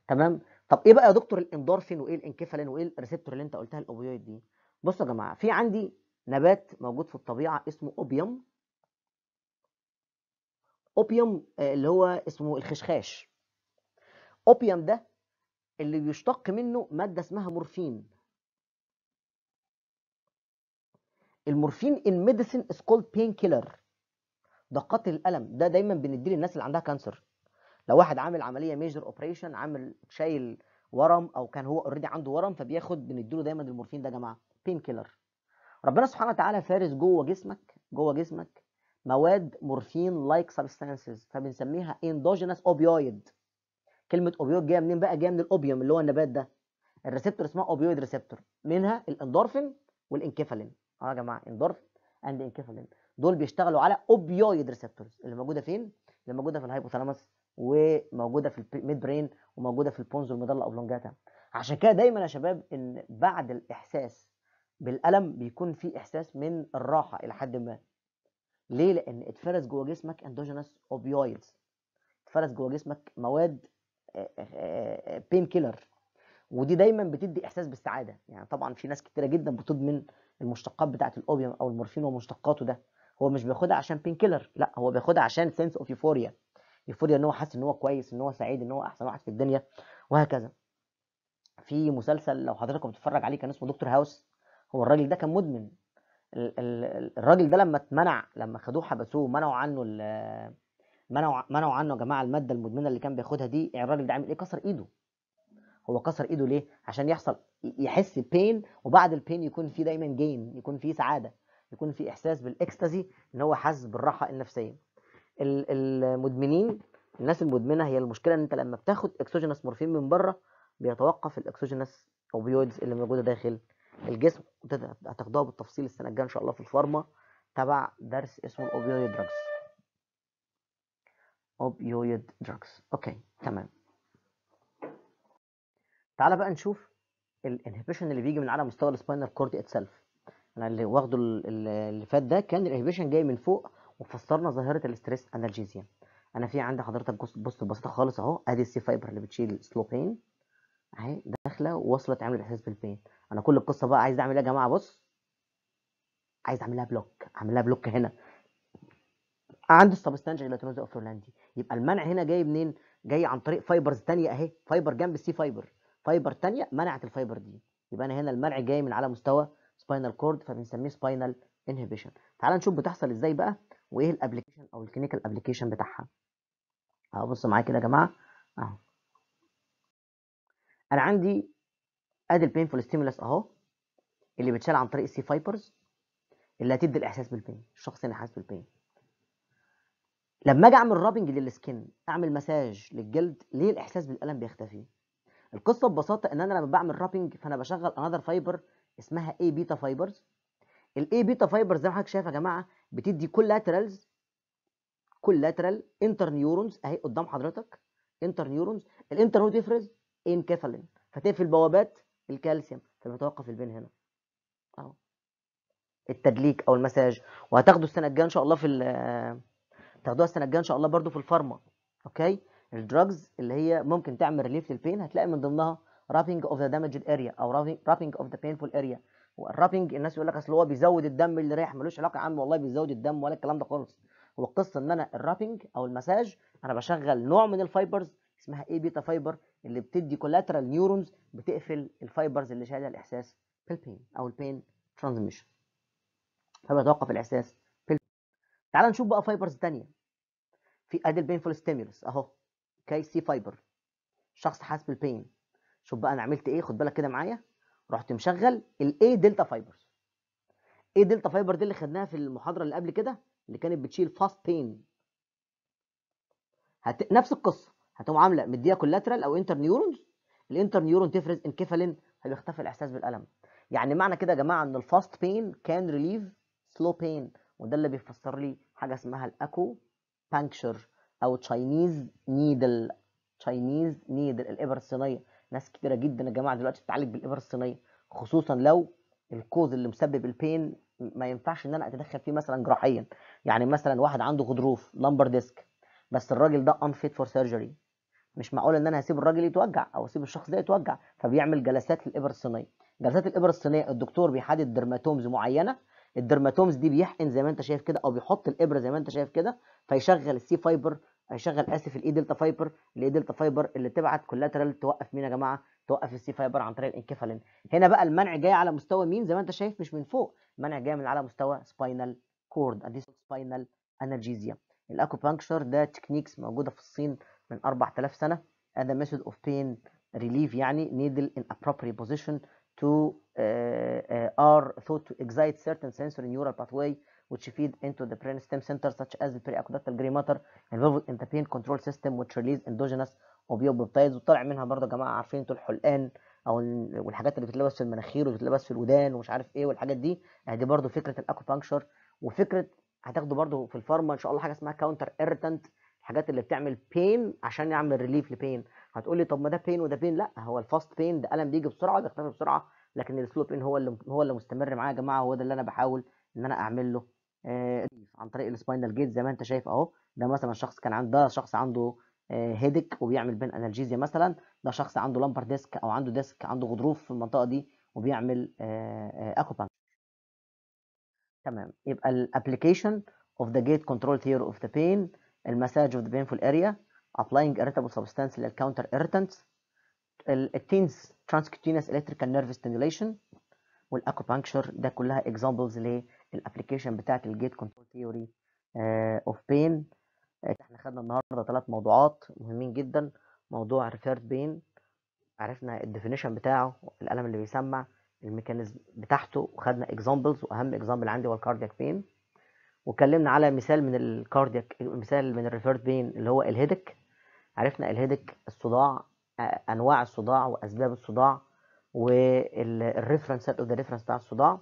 تمام؟ طب إيه بقى يا دكتور الإندورفين وإيه ال enkephalin وإيه ال receptor اللي أنت قلتها ال opioid دي؟ بصوا يا جماعة في عندي نبات موجود في الطبيعة اسمه opium. opium اللي هو اسمه الخشخاش. opium ده اللي بيشتق منه مادة اسمها مورفين. المورفين in medicine is called pain killer ده قاتل الألم. ده دايما بنديه للناس اللي عندها cancer. لو واحد عامل عملية major operation عامل شايل ورم أو كان هو already عنده ورم فبياخد بنديله دايما المورفين ده يا جماعة. pain killer ربنا سبحانه وتعالى فارز جوه جسمك جوه جسمك مواد morphine like substances فبنسميها endogenous opioid كلمة opioid جاية منين بقى؟ جاية من ال opium اللي هو النبات ده. ال receptor اسمها opioid receptor منها ال endorphin وال enkephalin آه يا جماعة endorphin and enkephalin دول بيشتغلوا على opioid receptors اللي موجودة فين؟ اللي موجودة في ال hypothalamus وموجودة في ال midbrain وموجودة في ال pons وال medulla oblongata عشان كده دايما يا شباب إن بعد الإحساس بالألم بيكون في إحساس من الراحة إلى حد ما. ليه؟ لأن اتفرز جوه جسمك endogenous opioids اتفرز جوه جسمك مواد pain killer ودي دايما بتدي إحساس بالسعادة. يعني طبعا في ناس كتيرة جدا بتدمن المشتقات بتاعة ال opium أو المورفين ومشتقاته ده. هو مش بياخدها عشان pain killer لا هو بياخدها عشان sense of euphoria euphoria إن هو حاسس إن هو كويس إن هو سعيد إن هو أحسن واحد في الدنيا وهكذا. في مسلسل لو حضراتكم بتتفرج عليه كان اسمه دكتور هاوس. هو الراجل ده كان مدمن. الراجل ده لما اتمنع لما خدوه حبسوه منعوا عنه منعوا منعوا عنه يا جماعة المادة المدمنة اللي كان بياخدها دي يعني الراجل ده عامل إيه؟ كسر إيده. هو كسر إيده ليه؟ عشان يحصل يحس pain وبعد ال pain يكون في دايما gain يكون في سعادة يكون في إحساس بالاكستازي إن هو حاسس بالراحة النفسية. المدمنين الناس المدمنة هي المشكلة إن أنت لما بتاخد exogenous morphine من بره بيتوقف ال endogenous opioids اللي موجودة داخل الجسم هتاخدوها بالتفصيل السنة الجاية إن شاء الله في ال pharma تبع درس اسمه ال opioid drugs opioid drugs okay تمام. تعالى بقى نشوف ال inhibition اللي بيجي من على مستوى ال spinal cord itself أنا اللي واخده اللي فات ده كان ال inhibition جاي من فوق وفسرنا ظاهرة ال stress analgesia أنا في عندي حضرتك بص ببساطه خالص أهو أدي ال C fiber اللي بتشيل slow pain أهي داخلة ووصلت عملت إحساس بال pain أنا كل القصة بقى عايز أعمل إيه يا جماعة؟ بص عايز اعمل لها block اعمل لها block هنا عند ال substantia gelatinosa of Rolando يبقى المنع هنا جاي منين؟ جاي عن طريق fibers ثانية اهي fiber جنب ال C fiber. fiber ثانية منعت ال fiber دي. يبقى أنا هنا المنع جاي من على مستوى spinal cord فبنسميه spinal inhibition تعال نشوف بتحصل إزاي بقى وإيه ال application أو ال clinical application بتاعها. أهو بصوا معايا كده يا جماعة. أهو. أنا عندي ادي ال painful stimulus أهو اللي بيتشال عن طريق ال C fibers اللي هتدي الإحساس بال pain الشخص هنا حاسس بال pain لما أجي اعمل rubbing لل skin اعمل مساج للجلد ليه الاحساس بالألم بيختفي؟ القصة ببساطة إن أنا لما بعمل rubbing فأنا بشغل another fiber اسمها A beta fibers ال A beta fibers زي ما حضرتك شايف يا جماعة بتدي collaterals collateral interneurons أهي قدام حضرتك interneurons ال interneuron تفرز enkephalin فتقفل بوابات الكالسيوم فبيتوقف ال pain هنا. أهو. التدليك أو المساج. وهتاخدوا السنة الجاية إن شاء الله في تاخدوها السنة الجاية إن شاء الله برده في ال pharma okay؟ ال drugs اللي هي ممكن تعمل relief لل pain هتلاقي من ضمنها rubbing of the damaged area أو rubbing of the painful area وال rubbing الناس يقول لك أصل هو بيزود الدم اللي رايح ملوش علاقة يا عم والله بيزود الدم ولا الكلام ده خالص. هو القصة إن أنا ال rubbing أو المساج أنا بشغل نوع من ال fibers اسمها A beta fiber اللي بتدي collateral neurons بتقفل ال fibers اللي شايلة الإحساس بال pain أو ال pain transmission فبيتوقف الإحساس. تعال نشوف بقى fibers ثانية في ادي ال painful stimulus أهو. okay C fiber شخص حاسس بال pain شوف بقى أنا عملت إيه خد بالك كده معايا. رحت مشغل ال A delta fibers A delta fiber دي اللي خدناها في المحاضرة اللي قبل كده اللي كانت بتشيل fast pain هت... نفس القصة. هتقوم عاملة مديها collateral أو interneurons ال interneuron تفرز enkephalin فبيختفي الإحساس بالألم. يعني معنى كده يا جماعة إن ال fast pain can relieve slow pain وده اللي بيفسر لي حاجة اسمها ال acupuncture أو Chinese needle Chinese needle الابره الصينية. ناس كتيرة جدا يا جماعة دلوقتي بتتعالج بالابره الصينية خصوصا لو ال cause اللي مسبب ال pain ما ينفعش إن أنا أتدخل فيه مثلا جراحيا. يعني مثلا واحد عنده غضروف lumbar disc بس الراجل ده unfit for surgery مش معقول إن أنا هسيب الراجل يتوجع أو أسيب الشخص ده يتوجع فبيعمل جلسات للإبر الصينية. جلسات الإبر الصينية الدكتور بيحدد dermatomes معينة ال dermatomes دي بيحقن زي ما انت شايف كده أو بيحط الإبرة زي ما انت شايف كده فيشغل ال C fiber هيشغل آسف ال A delta fiber ال A delta fiber اللي تبعت collateral توقف مين يا جماعة؟ توقف ال C fiber عن طريق ال enkephalin هنا بقى المنع جاي على مستوى مين؟ زي ما انت شايف مش من فوق المنع جاي من على مستوى spinal cord ادي spinal analgesia ال acupuncture ده techniques موجودة في الصين من 4000 سنة هذا method of pain relief يعني needle in appropriate position to uh, uh, are thought to excite certain sensory neural pathway which feed into the brain stem center such as the periaqueductal gray matter involved in the pain control system which release endogenous opioid وطلع منها برضه يا جماعة عارفين أنتوا الحلقان أو والحاجات اللي بتتلبس في المناخير وبتتلبس في الودان ومش عارف إيه والحاجات دي. دي برضه فكرة ال acupuncture. وفكرة هتاخدوا برضه في ال pharma إن شاء الله حاجة اسمها counter irritant الحاجات اللي بتعمل pain عشان يعمل relief ل pain هتقول لي طب ما ده pain وده pain لا هو ال fast pain ده الم بيجي بسرعة وبيختفي بسرعة لكن ال slow pain هو اللي هو اللي مستمر معايا يا جماعة هو ده اللي أنا بحاول إن أنا أعمل له. آه عن طريق ال spinal gate زي ما أنت شايف أهو. ده مثلا شخص كان عنده شخص عنده آه headache وبيعمل pain analgesia مثلا ده شخص عنده lumbar disc أو عنده disc عنده غضروف في المنطقة دي وبيعمل آه acupuncture تمام. يبقى ال application of the gate control theory of the pain ال massage of the painful area applying irritable substance لل counter irritants. ال TENS transcutaneous electrical nerve stimulation. وال acupuncture ده كلها examples لل application بتاعت ال gate control theory of pain إحنا خدنا النهارده ثلاث موضوعات مهمين جدا. موضوع referred pain عرفنا ال definition بتاعه الألم اللي بيسمع ال mechanism بتاعته وخدنا examples وأهم example عندي هو ال cardiac pain واتكلمنا على مثال من ال cardiac مثال من ال referred pain اللي هو ال headache. عرفنا ال headache الصداع أنواع الصداع وأسباب الصداع وال reference of the reference بتاع الصداع.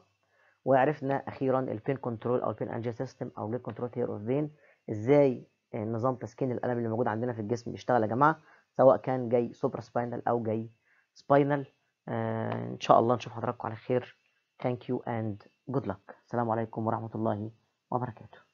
وعرفنا أخيرا ال pain control أو ال pain analgesia system أو ال pain control theory of pain إزاي نظام تسكين الألم اللي موجود عندنا في الجسم بيشتغل يا جماعة؟ سواء كان جاي supraspinal أو جاي spinal آه إن شاء الله نشوف حضراتكم على خير. thank you and good luck السلام عليكم ورحمة الله Um abraço.